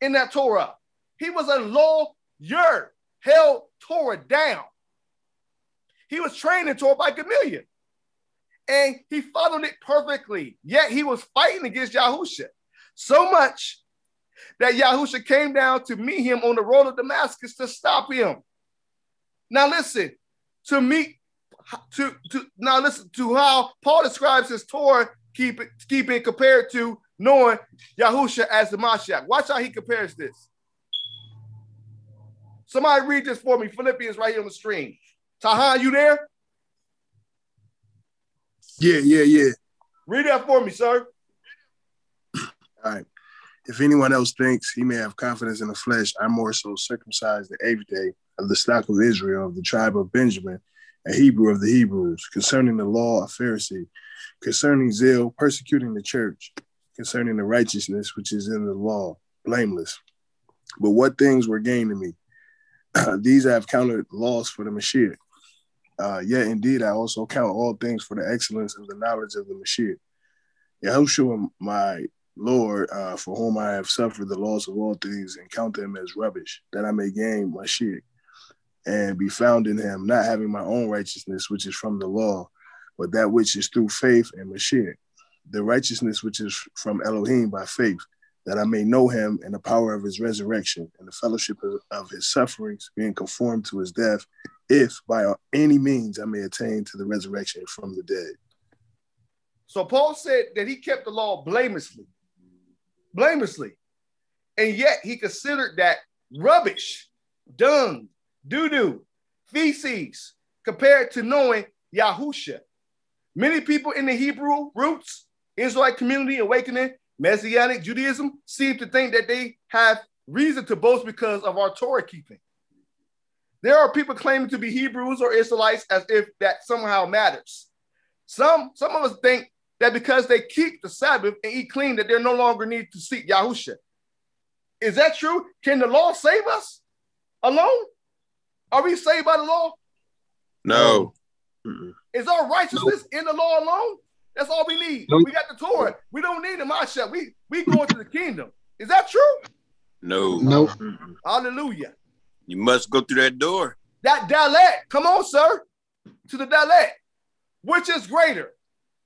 Speaker 1: in that Torah. He was a lawyer, held Torah down. He was trained in Torah by Gamaliel, and he followed it perfectly. Yet he was fighting against Yahusha so much that Yahusha came down to meet him on the road of Damascus to stop him. Now listen, to meet to, to now listen to how Paul describes his Torah keep, keeping compared to knowing Yahusha as the Mashiach. Watch how he compares this. Somebody read this for me. Philippians right here on the screen. Tahan, you there?
Speaker 14: Yeah, yeah, yeah.
Speaker 1: Read that for me, sir.
Speaker 14: All right. If anyone else thinks he may have confidence in the flesh, I'm more so circumcised the eighth day of the stock of Israel, of the tribe of Benjamin, a Hebrew of the Hebrews, concerning the law, a Pharisee, concerning zeal, persecuting the church, concerning the righteousness which is in the law, blameless. But what things were gained to me? These I have counted loss for the Mashiach. Uh, yet indeed I also count all things for the excellence of the knowledge of the Mashiach. Yahushua, my Lord, uh, for whom I have suffered the loss of all things, and count them as rubbish, that I may gain Mashiach and be found in him, not having my own righteousness, which is from the law, but that which is through faith and Mashiach, the righteousness which is from Elohim by faith, that I may know him and the power of his resurrection and the fellowship of, his sufferings, being conformed to his death, if by any means I may attain to the resurrection from the dead.
Speaker 1: So Paul said that he kept the law blamelessly, blamelessly, and yet he considered that rubbish, dung, doo doo, feces, compared to knowing Yahusha. Many people in the Hebrew roots, Israelite community awakening, Messianic Judaism seem to think that they have reason to boast because of our Torah keeping. There are people claiming to be Hebrews or Israelites as if that somehow matters. Some, some of us think that because they keep the Sabbath and eat clean, that they no longer need to seek Yahusha. Is that true? Can the law save us alone? Are we saved by the law?
Speaker 12: No.
Speaker 1: Is our righteousness in the law alone? That's all we need.
Speaker 12: Nope.
Speaker 1: We got the Torah. We don't need the Masha. We we going to the kingdom. Is that true?
Speaker 12: No.
Speaker 5: Nope.
Speaker 1: Hallelujah.
Speaker 12: You must go through that door.
Speaker 1: That Dalet, come on, sir, to the Dalet. Which is greater,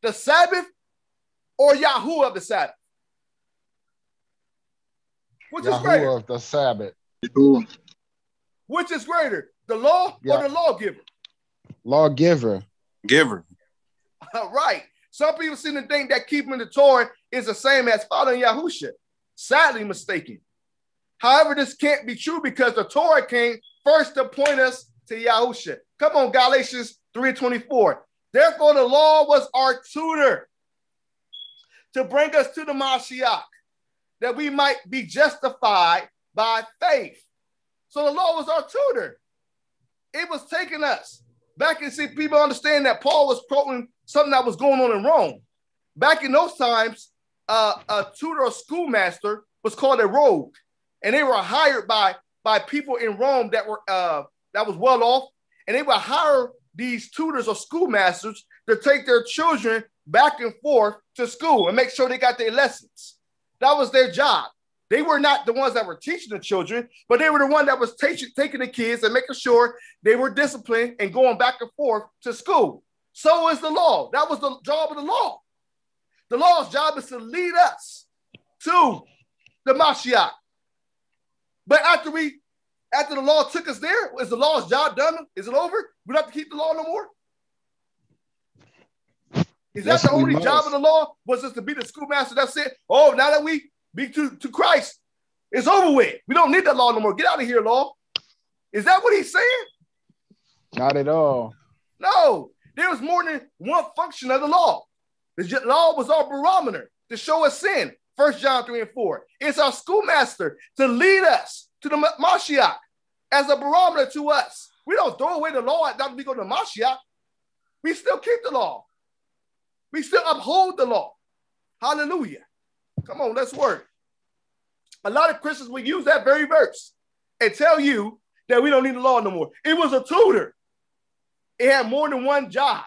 Speaker 1: the Sabbath or Yahoo of the Sabbath? Which is greater?
Speaker 5: Of the Sabbath.
Speaker 1: Which is greater, the law
Speaker 5: Yeah.
Speaker 1: or the lawgiver?
Speaker 5: Lawgiver.
Speaker 12: Giver.
Speaker 1: right. Some people seem to think that keeping the Torah is the same as following Yahusha. Sadly mistaken. However, this can't be true because the Torah came first to point us to Yahusha. Come on, Galatians 3:24. Therefore, the law was our tutor to bring us to the Mashiach, that we might be justified by faith. So the law was our tutor. It was taking us. Back and see, people understand that Paul was quoting something that was going on in Rome. Back in those times, uh, a tutor or schoolmaster was called a rogue, and they were hired by by people in Rome that were uh, that was well off, and they would hire these tutors or schoolmasters to take their children back and forth to school and make sure they got their lessons. That was their job. They were not the ones that were teaching the children, but they were the one that was teaching, taking the kids and making sure they were disciplined and going back and forth to school. So is the law. That was the job of the law. The law's job is to lead us to the Mashiach. But after we, after the law took us there, is the law's job done? Is it over? We don't have to keep the law no more. Is that
Speaker 5: Yes,
Speaker 1: the only job of the law? Was just to be the schoolmaster? That's it. Oh, now that we be to, to Christ, it's over with. We don't need that law no more. Get out of here, law. Is that what he's saying?
Speaker 5: Not at all.
Speaker 1: No, there was more than one function of the law. The law was our barometer to show us sin. First John 3 and 4. It's our schoolmaster to lead us to the Ma- Mashiach as a barometer to us. We don't throw away the law after we go to Mashiach. We still keep the law. We still uphold the law. Hallelujah. Come on, let's work. A lot of Christians will use that very verse and tell you that we don't need the law no more. It was a tutor. It had more than one job.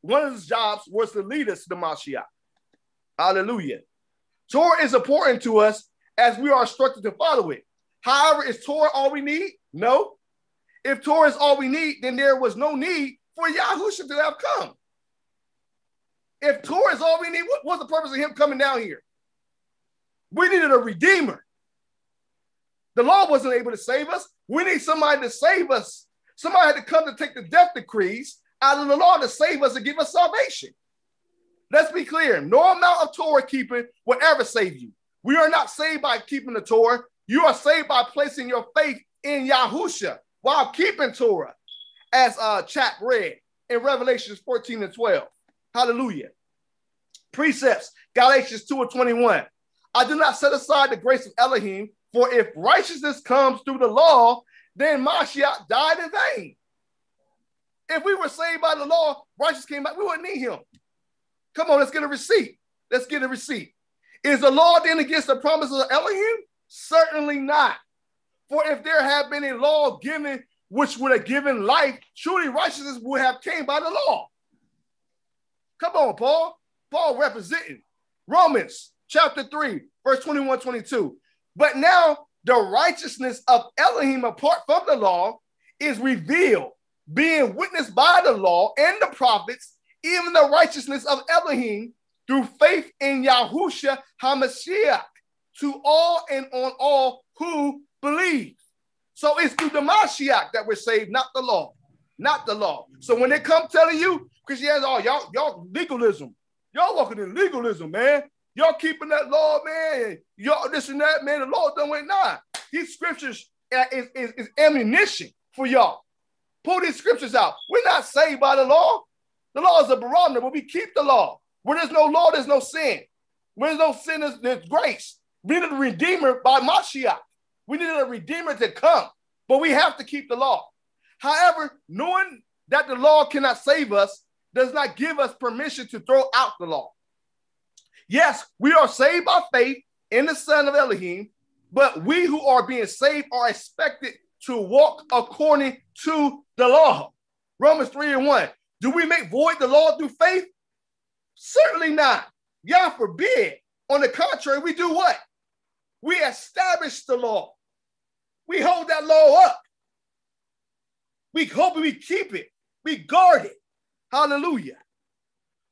Speaker 1: One of his jobs was to lead us to the Mashiach. Hallelujah. Torah is important to us as we are instructed to follow it. However, is Torah all we need? No. If Torah is all we need, then there was no need for Yahusha to have come. If Torah is all we need, what was the purpose of him coming down here? We needed a redeemer. The law wasn't able to save us. We need somebody to save us. Somebody had to come to take the death decrees out of the law to save us and give us salvation. Let's be clear no amount of Torah keeping will ever save you. We are not saved by keeping the Torah. You are saved by placing your faith in Yahusha while keeping Torah, as uh, Chap read in Revelations 14 and 12. Hallelujah. Precepts, Galatians 2 and 21. I do not set aside the grace of Elohim, for if righteousness comes through the law, then Mashiach died in vain. If we were saved by the law, righteousness came back, we wouldn't need him. Come on, let's get a receipt. Let's get a receipt. Is the law then against the promises of Elohim? Certainly not. For if there had been a law given which would have given life, surely righteousness would have came by the law. Come on, Paul. Paul representing Romans chapter 3, verse 21 22. But now the righteousness of Elohim apart from the law is revealed, being witnessed by the law and the prophets, even the righteousness of Elohim through faith in Yahusha HaMashiach to all and on all who believe. So it's through the Mashiach that we're saved, not the law, not the law. So when they come telling you Christianity, oh y'all y'all legalism, y'all walking in legalism, man. Y'all keeping that law, man. Y'all this and that, man. The law done went nah. These scriptures uh, is, is, is ammunition for y'all. Pull these scriptures out. We're not saved by the law. The law is a barometer, but we keep the law. Where there's no law, there's no sin. Where there's no sin, there's, there's grace. We need a redeemer by Mashiach. We need a redeemer to come, but we have to keep the law. However, knowing that the law cannot save us does not give us permission to throw out the law. Yes, we are saved by faith in the Son of Elohim, but we who are being saved are expected to walk according to the law. Romans 3 and 1. Do we make void the law through faith? Certainly not. God forbid. On the contrary, we do what? We establish the law. We hold that law up. We hope we keep it. We guard it. Hallelujah.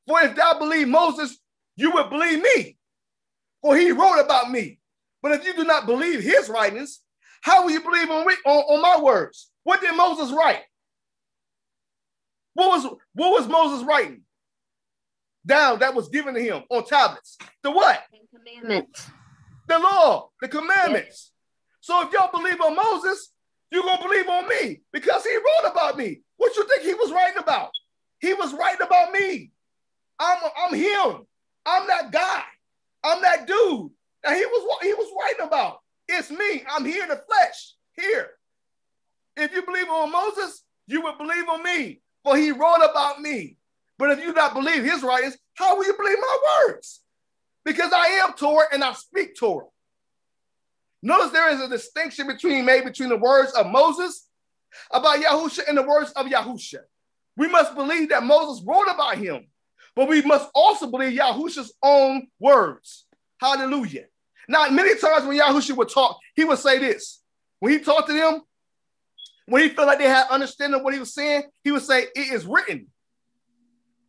Speaker 1: For if thou believe Moses, you would believe me, for he wrote about me. But if you do not believe his writings, how will you believe on, on, on my words? What did Moses write? What was what was Moses writing down that was given to him on tablets? The what?
Speaker 4: The commandments.
Speaker 1: The law, the commandments. Yes. So if y'all believe on Moses, you're gonna believe on me because he wrote about me. What you think he was writing about? He was writing about me. I'm I'm him. I'm that guy. I'm that dude that he was he was writing about. It's me. I'm here in the flesh. Here. If you believe on Moses, you would believe on me, for he wrote about me. But if you not believe his writings, how will you believe my words? Because I am Torah and I speak Torah. Notice there is a distinction between made between the words of Moses about Yahusha and the words of Yahusha. We must believe that Moses wrote about him, but we must also believe Yahusha's own words. Hallelujah. Now, many times when Yahusha would talk, he would say this. When he talked to them, when he felt like they had understanding of what he was saying, he would say, It is written.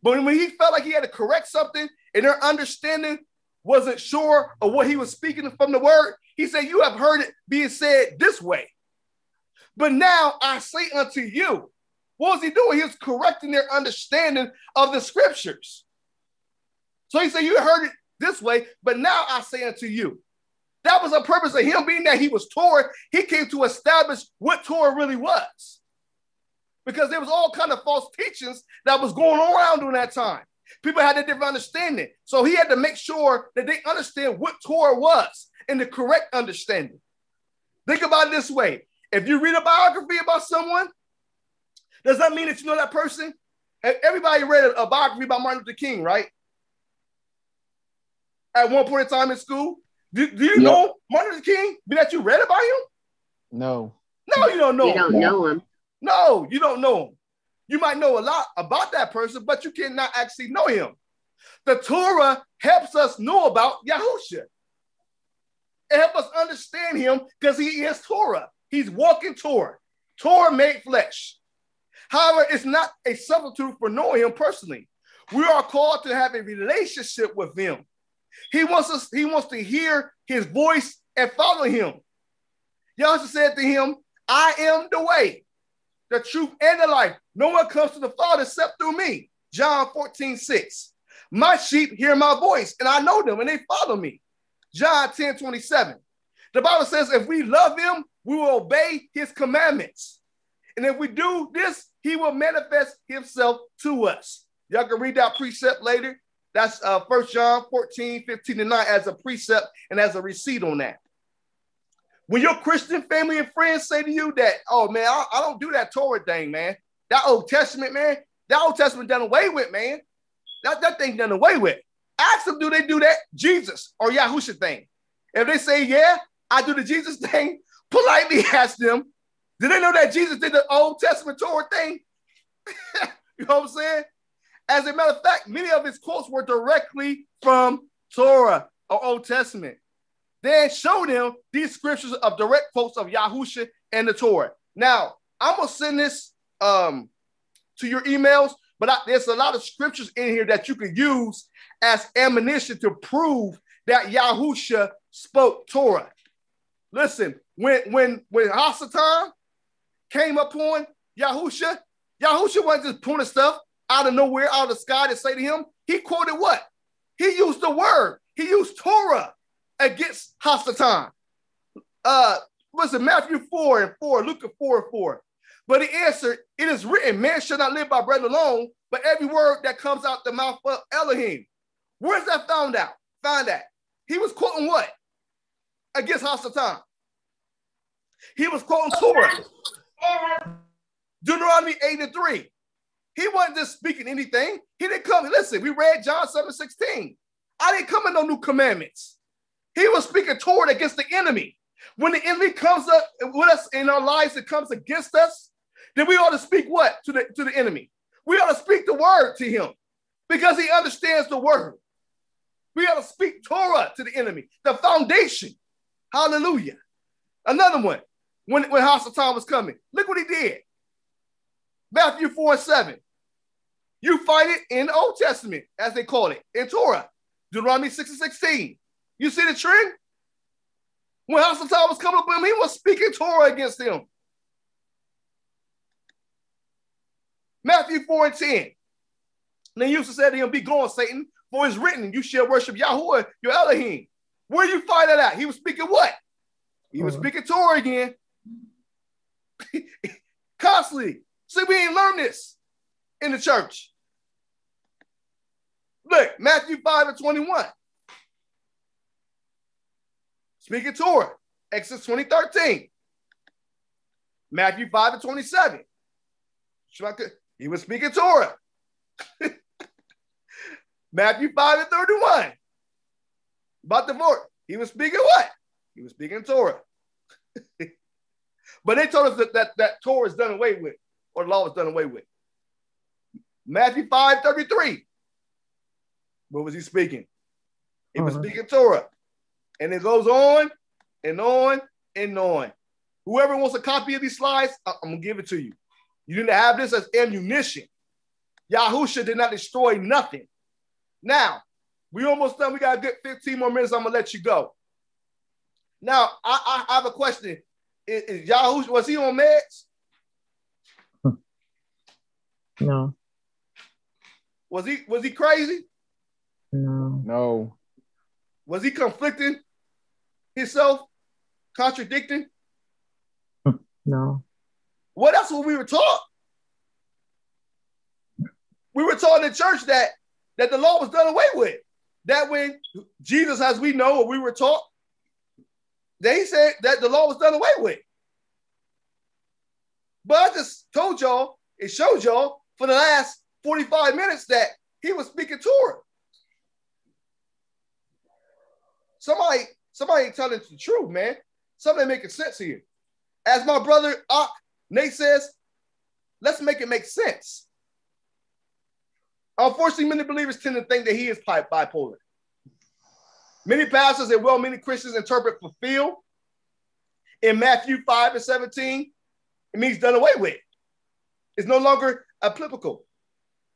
Speaker 1: But when he felt like he had to correct something and their understanding wasn't sure of what he was speaking from the word, he said, You have heard it being said this way. But now I say unto you, what was he doing? He was correcting their understanding of the scriptures. So he said, You heard it this way, but now I say unto you. That was the purpose of him being that he was Torah. He came to establish what Torah really was. Because there was all kind of false teachings that was going around during that time. People had a different understanding. So he had to make sure that they understand what Torah was in the correct understanding. Think about it this way. If you read a biography about someone, does that mean that you know that person? Everybody read a biography about Martin Luther King, right? At one point in time in school, do, do you yep. know Martin Luther King? Be That you read about him?
Speaker 5: No.
Speaker 1: No, you don't know.
Speaker 4: You don't know him.
Speaker 1: No, you don't know him. You might know a lot about that person, but you cannot actually know him. The Torah helps us know about Yahusha. It helps us understand him because he is Torah. He's walking Torah. Torah made flesh. However, it's not a substitute for knowing him personally. We are called to have a relationship with him. He wants us, he wants to hear his voice and follow him. Yahusha said to him, I am the way, the truth, and the life. No one comes to the Father except through me. John 14, 6. My sheep hear my voice, and I know them, and they follow me. John 10, 27. The Bible says, if we love him, we will obey his commandments. And if we do this, he will manifest himself to us. Y'all can read that precept later. That's uh, 1 John 14, 15 and 9 as a precept and as a receipt on that. When your Christian family and friends say to you that, oh man, I, I don't do that Torah thing, man. That Old Testament, man, that Old Testament done away with, man. That, that thing done away with. Ask them, do they do that Jesus or Yahusha thing? If they say, yeah, I do the Jesus thing, politely ask them, did they know that Jesus did the Old Testament Torah thing? you know what I'm saying? As a matter of fact, many of his quotes were directly from Torah or Old Testament. Then show them these scriptures of direct quotes of Yahusha and the Torah. Now, I'm gonna send this um, to your emails But I, there's a lot of scriptures in here that you could use as ammunition to prove that Yahusha spoke Torah. Listen, when when when Hasatan came upon Yahusha, Yahusha wasn't just pulling stuff out of nowhere, out of the sky to say to him. He quoted what? He used the word. He used Torah against Hasatan. Uh, was it Matthew 4 and 4, Luke 4 and 4? But he answered, It is written, man shall not live by bread alone, but every word that comes out the mouth of Elohim. Where's that found out? Find that. He was quoting what? Against Hasatan. He was quoting Torah. Deuteronomy 8 and 3. He wasn't just speaking anything. He didn't come. Listen, we read John 7 16. I didn't come in no new commandments. He was speaking Torah against the enemy. When the enemy comes up with us in our lives, it comes against us, then we ought to speak what to the to the enemy? We ought to speak the word to him because he understands the word. We ought to speak Torah to the enemy, the foundation. Hallelujah. Another one, when, when Hasatan was coming, look what he did. Matthew 4 and 7. You find it in the Old Testament, as they call it, in Torah, Deuteronomy 6 and 16. You see the trend? When Hasatan was coming up with him, he was speaking Torah against him. Matthew 4 and 10. And they used to say to him, Be gone, Satan, for it's written, You shall worship Yahweh, your Elohim. Where you find that out? He was speaking what? He was speaking Torah again. Constantly. See, we ain't learned this in the church. Look, Matthew 5 and 21. Speaking Torah, Exodus 20, 13. Matthew 5 and 27. He was speaking Torah. Matthew 5 and 31. About divorce. He was speaking what? He was speaking Torah. but they told us that, that, that Torah is done away with, or the law is done away with. Matthew 5 33. What was he speaking? He was uh-huh. speaking Torah. And it goes on and on and on. Whoever wants a copy of these slides, I'm gonna give it to you. You need to have this as ammunition. Yahusha did not destroy nothing. Now, we almost done. We got a good 15 more minutes. I'm gonna let you go. Now, I, I have a question. Is, is Yahusha, was he on meds?
Speaker 9: No.
Speaker 1: Was he was he crazy?
Speaker 9: No.
Speaker 5: No.
Speaker 1: Was he conflicting himself, contradicting?
Speaker 9: No.
Speaker 1: Well, that's what we were taught. We were taught in church that that the law was done away with. That when Jesus, as we know, we were taught, they said that the law was done away with. But I just told y'all, it showed y'all for the last 45 minutes that he was speaking Torah. Somebody, somebody ain't telling the truth, man. Something making sense here. As my brother Ak Nate says, let's make it make sense. Unfortunately, many believers tend to think that he is bipolar. Many pastors and well, many Christians interpret fulfill in Matthew 5 and 17. It means done away with. It's no longer applicable.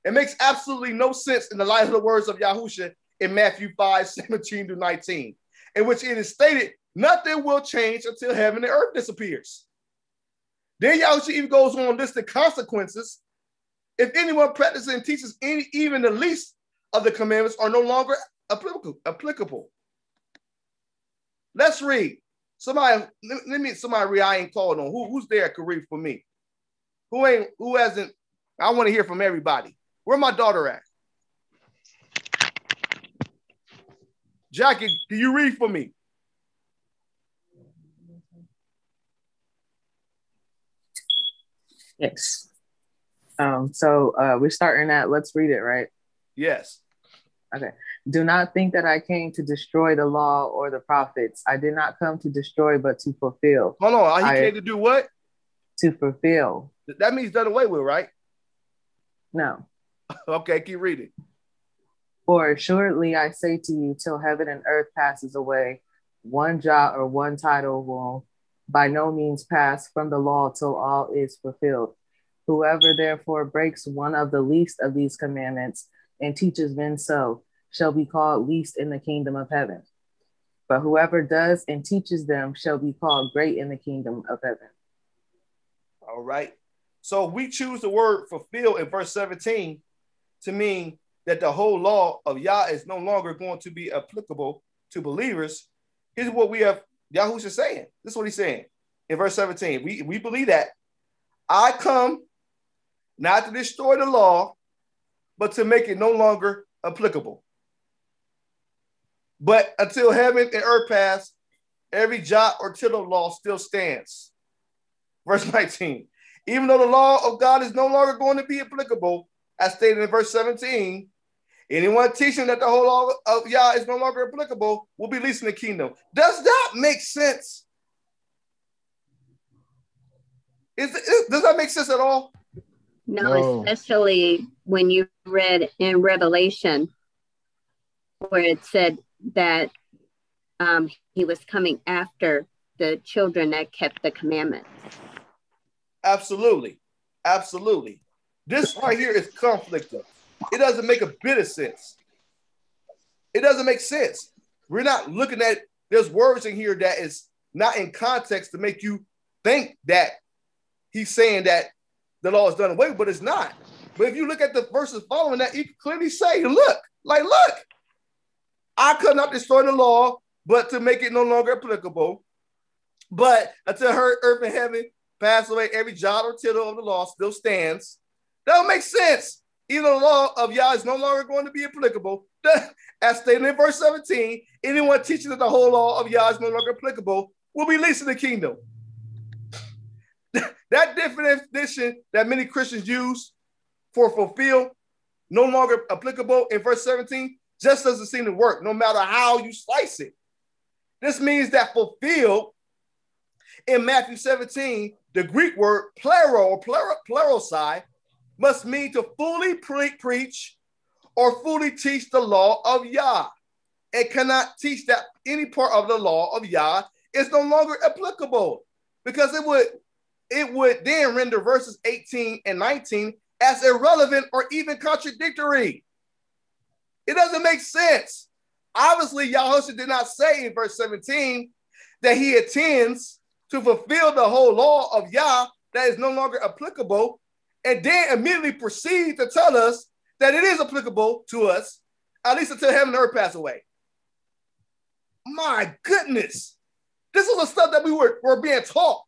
Speaker 1: It makes absolutely no sense in the light of the words of Yahusha in Matthew 5, 17 to 19, in which it is stated, nothing will change until heaven and earth disappears. Then Yahusha even goes on to list the consequences if anyone practices and teaches any, even the least of the commandments are no longer applicable. applicable. Let's read. Somebody, let me somebody read. I ain't called on. Who, who's there could read for me? Who ain't who hasn't? I want to hear from everybody. Where my daughter at? Jackie, can you read for me?
Speaker 9: Yes. Um, so uh, we're starting at let's read it, right?
Speaker 1: Yes.
Speaker 9: Okay. Do not think that I came to destroy the law or the prophets. I did not come to destroy, but to fulfill.
Speaker 1: Hold on. He I, came to do what?
Speaker 9: To fulfill.
Speaker 1: That means done away with, right?
Speaker 9: No.
Speaker 1: okay, keep reading.
Speaker 9: For assuredly I say to you, till heaven and earth passes away, one jot or one tittle will by no means pass from the law till all is fulfilled. Whoever therefore breaks one of the least of these commandments and teaches men so shall be called least in the kingdom of heaven. But whoever does and teaches them shall be called great in the kingdom of heaven.
Speaker 1: All right. So we choose the word fulfill in verse 17 to mean that the whole law of Yah is no longer going to be applicable to believers. Here's what we have Yahusha saying. This is what he's saying in verse 17. We, we believe that I come not to destroy the law, but to make it no longer applicable. But until heaven and earth pass, every jot or tittle of law still stands. Verse 19. Even though the law of God is no longer going to be applicable, as stated in verse 17, anyone teaching that the whole law of Yah is no longer applicable will be least in the kingdom. Does that make sense? Is, is, does that make sense at all?
Speaker 4: No, no, especially when you read in Revelation where it said that um, he was coming after the children that kept the commandments.
Speaker 1: Absolutely. Absolutely. This right here is conflicting. It doesn't make a bit of sense. It doesn't make sense. We're not looking at, there's words in here that is not in context to make you think that he's saying that the law is done away, but it's not. But if you look at the verses following that, you clearly say, look, like, look, I could not destroy the law, but to make it no longer applicable. But until her earth and heaven pass away, every jot or tittle of the law still stands. That don't make sense. Even the law of Yah is no longer going to be applicable. As stated in verse 17, anyone teaching that the whole law of Yah is no longer applicable will be least in the kingdom. that definition that many Christians use for fulfill, no longer applicable in verse 17, just doesn't seem to work, no matter how you slice it. This means that fulfilled in Matthew 17, the Greek word plero or plerosai must mean to fully pre- preach or fully teach the law of Yah. It cannot teach that any part of the law of Yah is no longer applicable because it would it would then render verses 18 and 19 as irrelevant or even contradictory. It doesn't make sense. Obviously, Yahushua did not say in verse 17 that he intends to fulfill the whole law of Yah that is no longer applicable, and then immediately proceed to tell us that it is applicable to us, at least until heaven and earth pass away. My goodness. This is the stuff that we were, were being taught.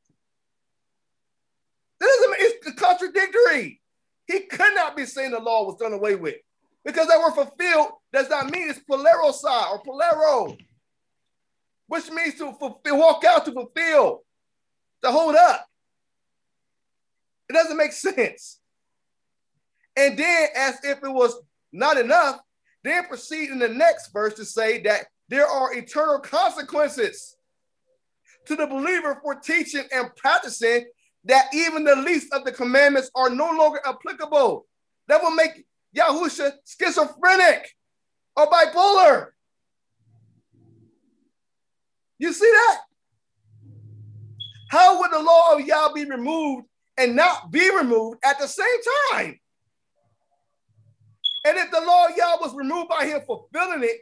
Speaker 1: This is, it's contradictory. He could not be saying the law was done away with because that word fulfilled does not mean it's polerosa or polero, which means to fulfill, walk out to fulfill, to hold up. It doesn't make sense. And then, as if it was not enough, then proceed in the next verse to say that there are eternal consequences to the believer for teaching and practicing that even the least of the commandments are no longer applicable. That will make Yahusha schizophrenic or bipolar. You see that? How would the law of Yah be removed and not be removed at the same time? And if the law of Yah was removed by him fulfilling it,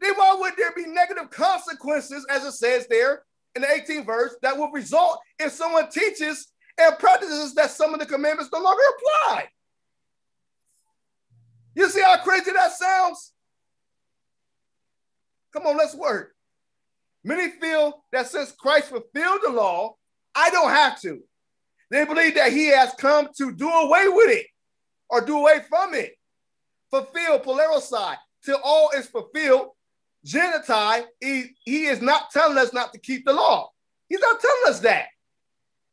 Speaker 1: then why would there be negative consequences, as it says there in the 18th verse, that will result if someone teaches and practices that some of the commandments no longer apply? You see how crazy that sounds? Come on, let's work. Many feel that since Christ fulfilled the law, I don't have to. They believe that he has come to do away with it or do away from it. Fulfill polerosai till all is fulfilled. Genitai, he, he is not telling us not to keep the law. He's not telling us that.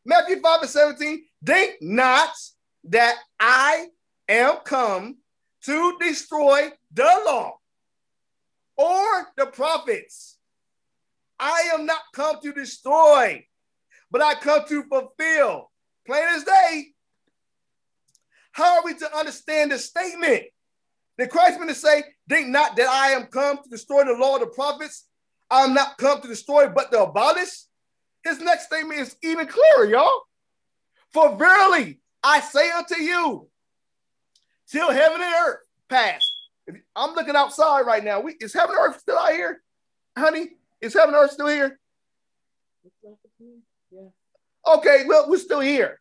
Speaker 1: Matthew 5 and 17, think not that I am come to destroy the law or the prophets. I am not come to destroy, but I come to fulfill. Plain as day. How are we to understand this statement? Did Christ mean to say, think not that I am come to destroy the law of the prophets? I am not come to destroy, but to abolish. His next statement is even clearer, y'all. For verily, I say unto you, till heaven and earth pass. I'm looking outside right now. We, is heaven and earth still out here? Honey, is heaven and earth still here? Okay, well, we're still here.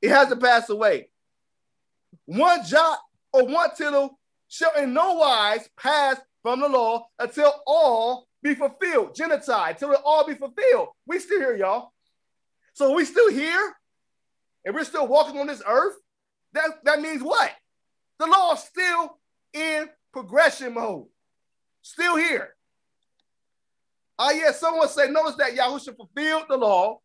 Speaker 1: It hasn't passed away. One jot or one tittle shall in no wise pass from the law until all be fulfilled. Genocide, till it all be fulfilled. We still here, y'all. So we still here, and we're still walking on this earth. That, that means what? The law is still in progression mode. Still here. Ah, uh, yeah, someone said, notice that Yahusha fulfilled the law,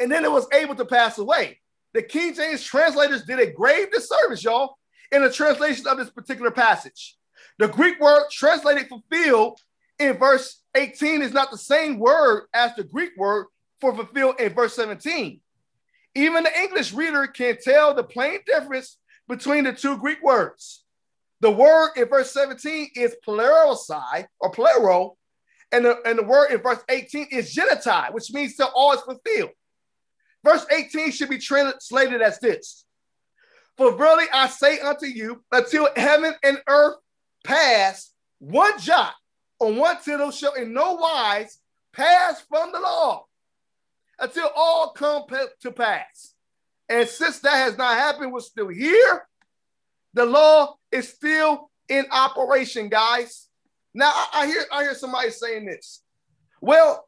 Speaker 1: and then it was able to pass away. The King James translators did a grave disservice, y'all, in the translation of this particular passage. The Greek word translated fulfilled in verse 18 is not the same word as the Greek word for fulfilled in verse 17. Even the English reader can tell the plain difference between the two Greek words. The word in verse 17 is plerosai or plero, and the, and the word in verse 18 is genitai, which means till all is fulfilled. Verse 18 should be translated as this For verily I say unto you, until heaven and earth pass, one jot or one tittle shall in no wise pass from the law until all come to pass. And since that has not happened, we're still here. The law is still in operation, guys. Now I, I hear I hear somebody saying this. Well,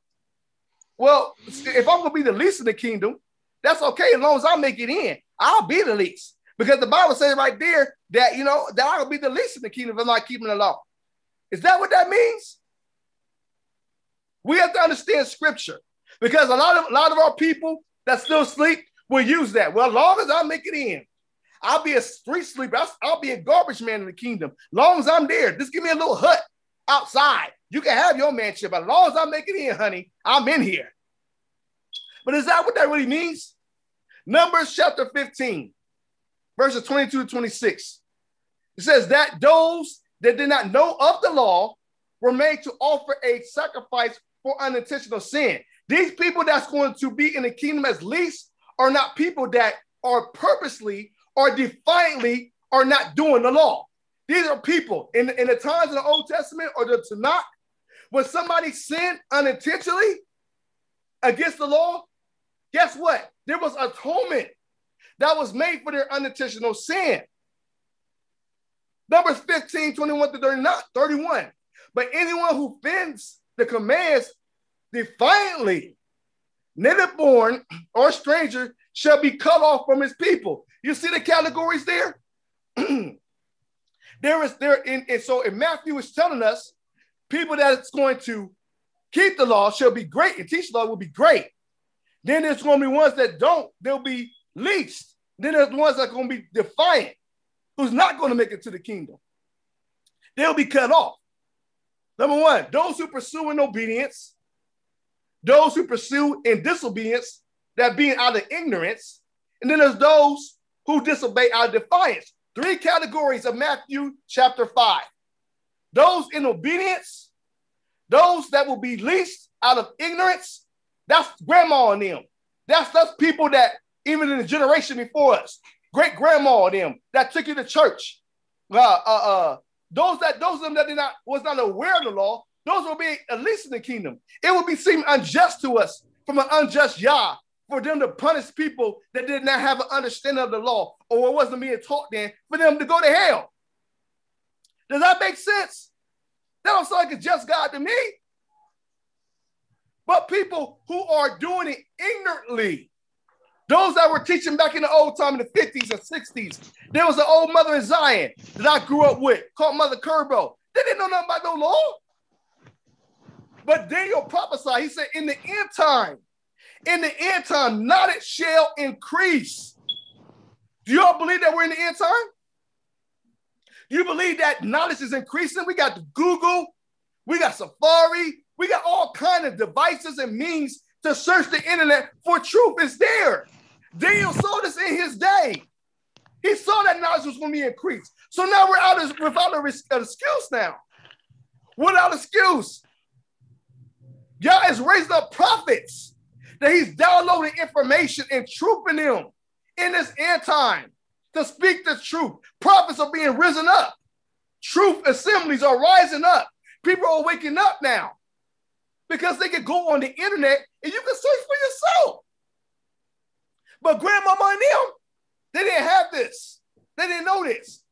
Speaker 1: well, if I'm gonna be the least in the kingdom, that's okay as long as I make it in. I'll be the least because the Bible says right there that you know that I'll be the least in the kingdom if I'm not keeping the law. Is that what that means? We have to understand scripture because a lot of a lot of our people that still sleep will use that. Well, as long as I make it in, I'll be a street sleeper. I'll, I'll be a garbage man in the kingdom. Long as I'm there, just give me a little hut outside. You can have your mansion, but as long as I make it in, honey, I'm in here. But is that what that really means? Numbers chapter 15, verses 22 to 26. It says that those that did not know of the law were made to offer a sacrifice for unintentional sin. These people that's going to be in the kingdom as least are not people that are purposely or defiantly are not doing the law. These are people in, in the times of the Old Testament or the Tanakh, when somebody sinned unintentionally against the law, guess what? There was atonement that was made for their unintentional sin. Numbers 15, 21 to 31. But anyone who offends the commands defiantly, native born or stranger, shall be cut off from his people. You see the categories there? there is there in and so in Matthew is telling us people that it's going to keep the law shall be great and teach the law will be great. Then there's going to be ones that don't, they'll be least. Then there's ones that are going to be defiant, who's not going to make it to the kingdom. They'll be cut off. Number one, those who pursue in obedience, those who pursue in disobedience, that being out of ignorance, and then there's those who disobey out of defiance. Three categories of Matthew chapter 5. Those in obedience, those that will be least out of ignorance, that's grandma and them. That's that's people that even in the generation before us, great grandma and them that took you to church. Uh, uh, uh, those that those of them that did not was not aware of the law, those will be at least in the kingdom. It would be seem unjust to us from an unjust Yah for them to punish people that did not have an understanding of the law or wasn't being taught then for them to go to hell. Does that make sense? That don't sound like a just God to me. But people who are doing it ignorantly, those that were teaching back in the old time in the 50s and 60s, there was an old mother in Zion that I grew up with called Mother Kerbo. They didn't know nothing about no law. But Daniel prophesied, he said, in the end time, in the end time, knowledge shall increase. Do y'all believe that we're in the end time? Do you believe that knowledge is increasing? We got Google, we got Safari, we got all kind of devices and means to search the internet for truth is there. Daniel saw this in his day. He saw that knowledge was going to be increased. So now we're out of without an excuse now. Without excuse. God is raising up prophets that he's downloading information and trooping them in this end time to speak the truth. Prophets are being risen up. Truth assemblies are rising up. People are waking up now because they can go on the internet and you can search for yourself. But grandmama and them, they didn't have this. They didn't know this.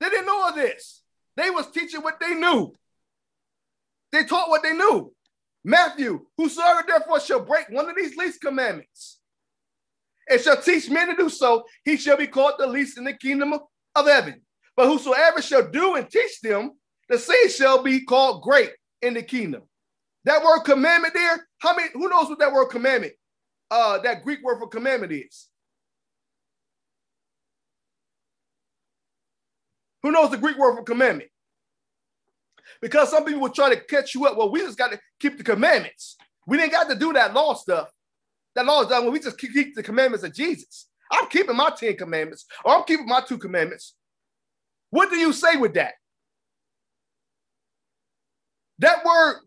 Speaker 1: They didn't know of this. They was teaching what they knew. They taught what they knew. Matthew, whosoever therefore shall break one of these least commandments and shall teach men to do so, he shall be called the least in the kingdom of heaven. But whosoever shall do and teach them, the same shall be called great in the kingdom. That word commandment there, how many, who knows what that word commandment, uh, that Greek word for commandment is? Who knows the Greek word for commandment? Because some people will try to catch you up. Well, we just got to keep the commandments. We didn't got to do that law stuff. That law is done when we just keep the commandments of Jesus. I'm keeping my 10 commandments, or I'm keeping my two commandments. What do you say with that? That word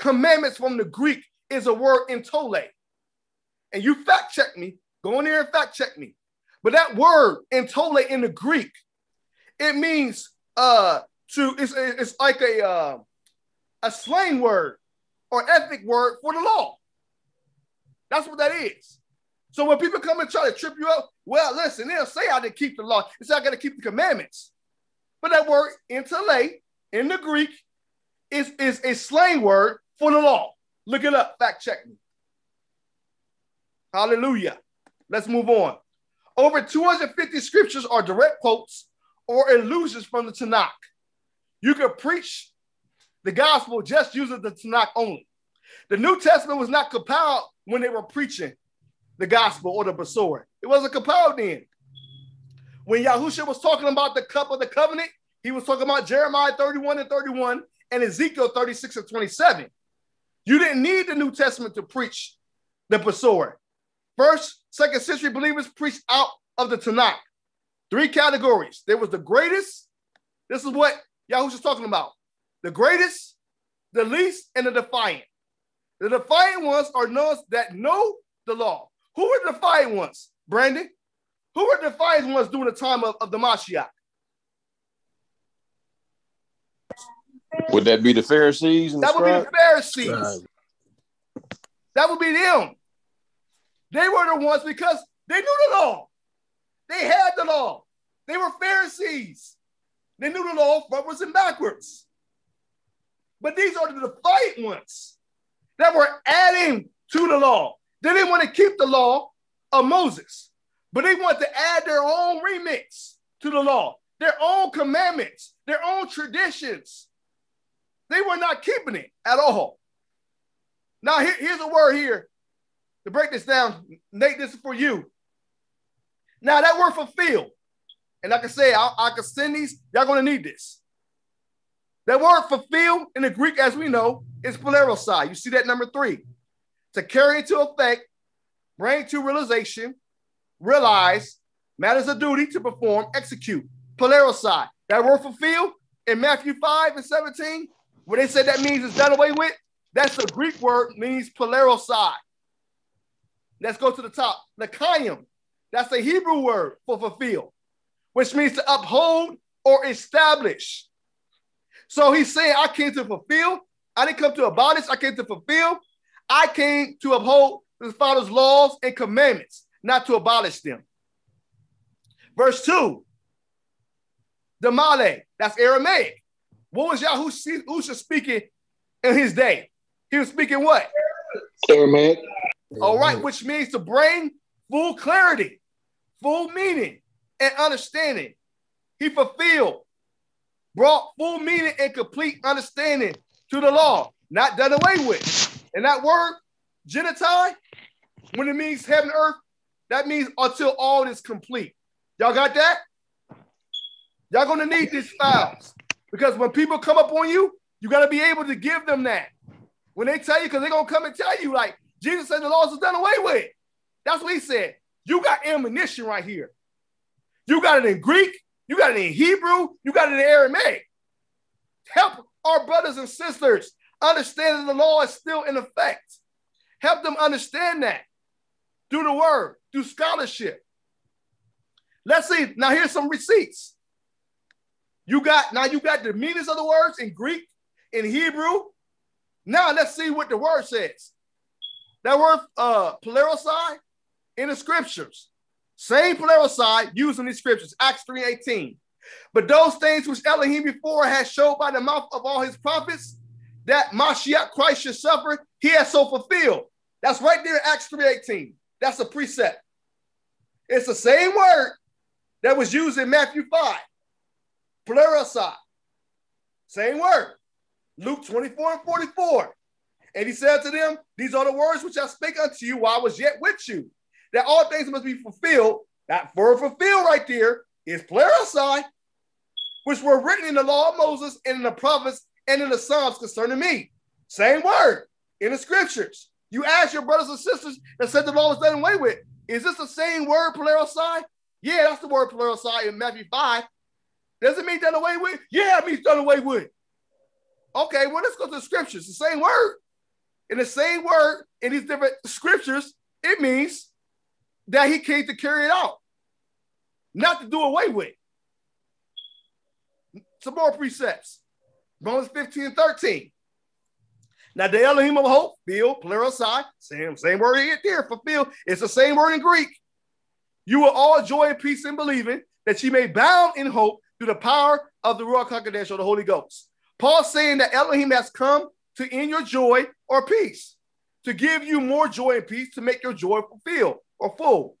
Speaker 1: commandments from the Greek is a word entole. And you fact check me, go in there and fact check me. But that word entole in the Greek, it means uh to it's it's like a uh, a slang word or ethnic word for the law. That's what that is. So when people come and try to trip you up, well, listen, they'll say I didn't keep the law. It's not going to keep the commandments. But that word entole in the Greek is, is a slang word for the law. Look it up, fact check me. Hallelujah. Let's move on. Over 250 scriptures are direct quotes or allusions from the Tanakh. You could preach the gospel just using the Tanakh only. The New Testament was not compiled when they were preaching the gospel or the Besorah. It wasn't compiled then. When Yahusha was talking about the cup of the covenant, he was talking about Jeremiah 31 and 31 and Ezekiel 36 and 27. You didn't need the New Testament to preach the Besorah. First, second century believers preached out of the Tanakh. Three categories. There was the greatest. This is what Yahushua's talking about. The greatest, the least, and the defiant. The defiant ones are those that know the law. Who were the defiant ones, Brandon? Who were the defiant ones during the time of, of the Mashiach?
Speaker 3: Would that be the Pharisees?
Speaker 1: that would be the Pharisees. Right. That would be them. They were the ones because they knew the law. They had the law. They were Pharisees. They knew the law forwards and backwards. But these are the defiant ones that were adding to the law. They didn't want to keep the law of Moses, but they wanted to add their own remix to the law, their own commandments, their own traditions. They were not keeping it at all. Now, here, here's a word here to break this down. Nate, this is for you. Now, that word fulfill, and like I say, I, I can send these, y'all gonna need this. That word fulfill in the Greek, as we know, is plerosai. You see that number three. To carry into effect, bring to realization, realize, matters of duty to perform, execute. Plerosai. That word fulfill in Matthew 5 and 17, where they said that means it's done away with, that's the Greek word means plerosai. Let's go to the top. Lakayim. That's the Hebrew word for fulfill, which means to uphold or establish. So he's saying, I came to fulfill. I didn't come to abolish. I came to fulfill. I came to uphold the Father's laws and commandments, not to abolish them. Verse 2, the Male, that's Aramaic. What was Yahusha speaking in his day? He was speaking what?
Speaker 11: Aramaic.
Speaker 1: All right, which means to bring full clarity, full meaning, and understanding. He fulfilled, brought full meaning and complete understanding to the law, not done away with. And that word, genitai, when it means heaven and earth, that means until all is complete. Y'all got that? Y'all gonna need these files because when people come up on you, you gotta be able to give them that. When they tell you, because they're gonna come and tell you, like Jesus said the laws is done away with. That's what he said. You got ammunition right here. You got it in Greek, you got it in Hebrew, you got it in Aramaic. Help our brothers and sisters understand that the law is still in effect. Help them understand that. through the word, through scholarship. Let's see. Now here's some receipts. You got now you got the meanings of the words in Greek, in Hebrew. Now let's see what the word says. That word uh plerosai in the scriptures. Same plerosai used in these scriptures, Acts 3:18. But those things which Elohim before had showed by the mouth of all his prophets, that Mashiach Christ should suffer, he has so fulfilled. That's right there, in Acts 3:18. That's a precept. It's the same word that was used in Matthew 5. Plerosai. Same word. Luke 24 and 44. And he said to them, These are the words which I spake unto you while I was yet with you, that all things must be fulfilled. That word fulfilled right there is plerosai, which were written in the law of Moses and in the prophets and in the Psalms concerning me. Same word in the scriptures. You ask your brothers and sisters that said the law was done away with. Is this the same word, plerosai? Yeah, that's the word plerosai in Matthew 5. Does it mean done away with? Yeah, it means done away with. Okay, well, let's go to the scriptures. The same word. In the same word in these different scriptures, it means that he came to carry it out, not to do away with. Some more precepts. Romans 15 13. Now, the Elohim of hope, feel, plerosai, same, same word here, there, fulfill. It's the same word in Greek. You will all joy and peace in believing that ye may bound in hope through the power of the Ruach HaKodesh or the Holy Ghost. Paul saying that Elohim has come to end your joy or peace, to give you more joy and peace, to make your joy fulfilled or full.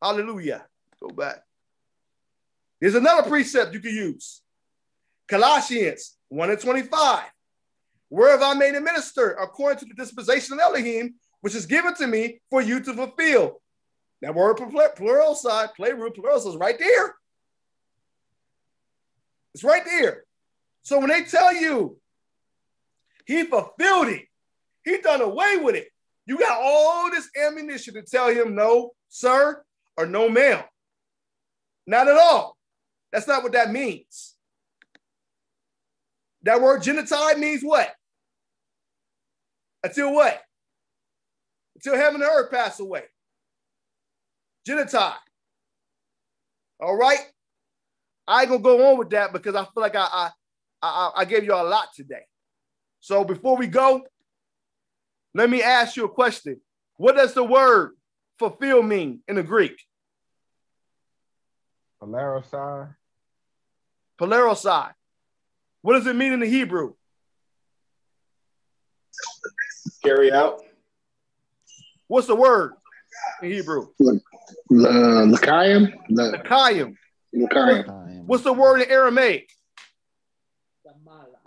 Speaker 1: Hallelujah. Go back. There's another precept you can use. Colossians 1 and 25. Where have I made a minister according to the dispensation of Elohim, which is given to me for you to fulfill? That word plerosai, play root plural is right there. It's right there. So when they tell you he fulfilled it, he done away with it, you got all this ammunition to tell him no, sir, or no, ma'am. Not at all. That's not what that means. That word genitai means what? Until what? Until heaven and earth pass away. Genitai. All right. I ain't gonna go on with that because I feel like I I I, I gave you a lot today. So before we go, let me ask you a question. What does the word fulfill mean in the Greek?
Speaker 5: Polarosai.
Speaker 1: Polarosai. What does it mean in the Hebrew?
Speaker 13: Carry out.
Speaker 1: What's the word in Hebrew?
Speaker 11: Lakayim.
Speaker 1: Lakayim.
Speaker 11: Lakayim.
Speaker 1: What's the word in Aramaic?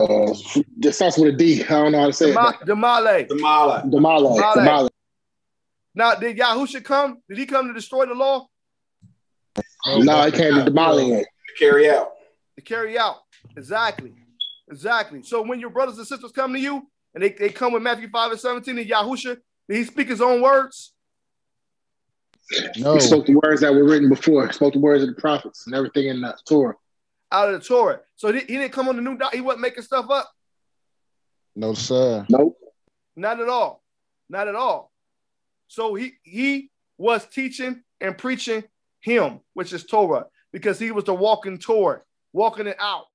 Speaker 11: Uh, this starts with a D. I don't know how to say
Speaker 1: Dema-
Speaker 11: it.
Speaker 1: Demale.
Speaker 13: Damala.
Speaker 11: Damale.
Speaker 1: Damale.
Speaker 11: Damale.
Speaker 1: Now, did Yahusha come? Did he come to destroy the law?
Speaker 11: No, he came to demolish it.
Speaker 13: Carry out.
Speaker 1: To carry out. Exactly. Exactly. So when your brothers and sisters come to you and they, they come with Matthew 5 and 17 and Yahusha, did he speak his own words? No.
Speaker 11: He spoke the words that were written before. He spoke the words of the prophets and everything in the Torah.
Speaker 1: Out of the Torah. So he, he didn't come on the new doc. He wasn't making stuff up.
Speaker 5: No, sir.
Speaker 11: Nope.
Speaker 1: Not at all. Not at all. So he he was teaching and preaching him, which is Torah, because he was the walking Torah, walking it out.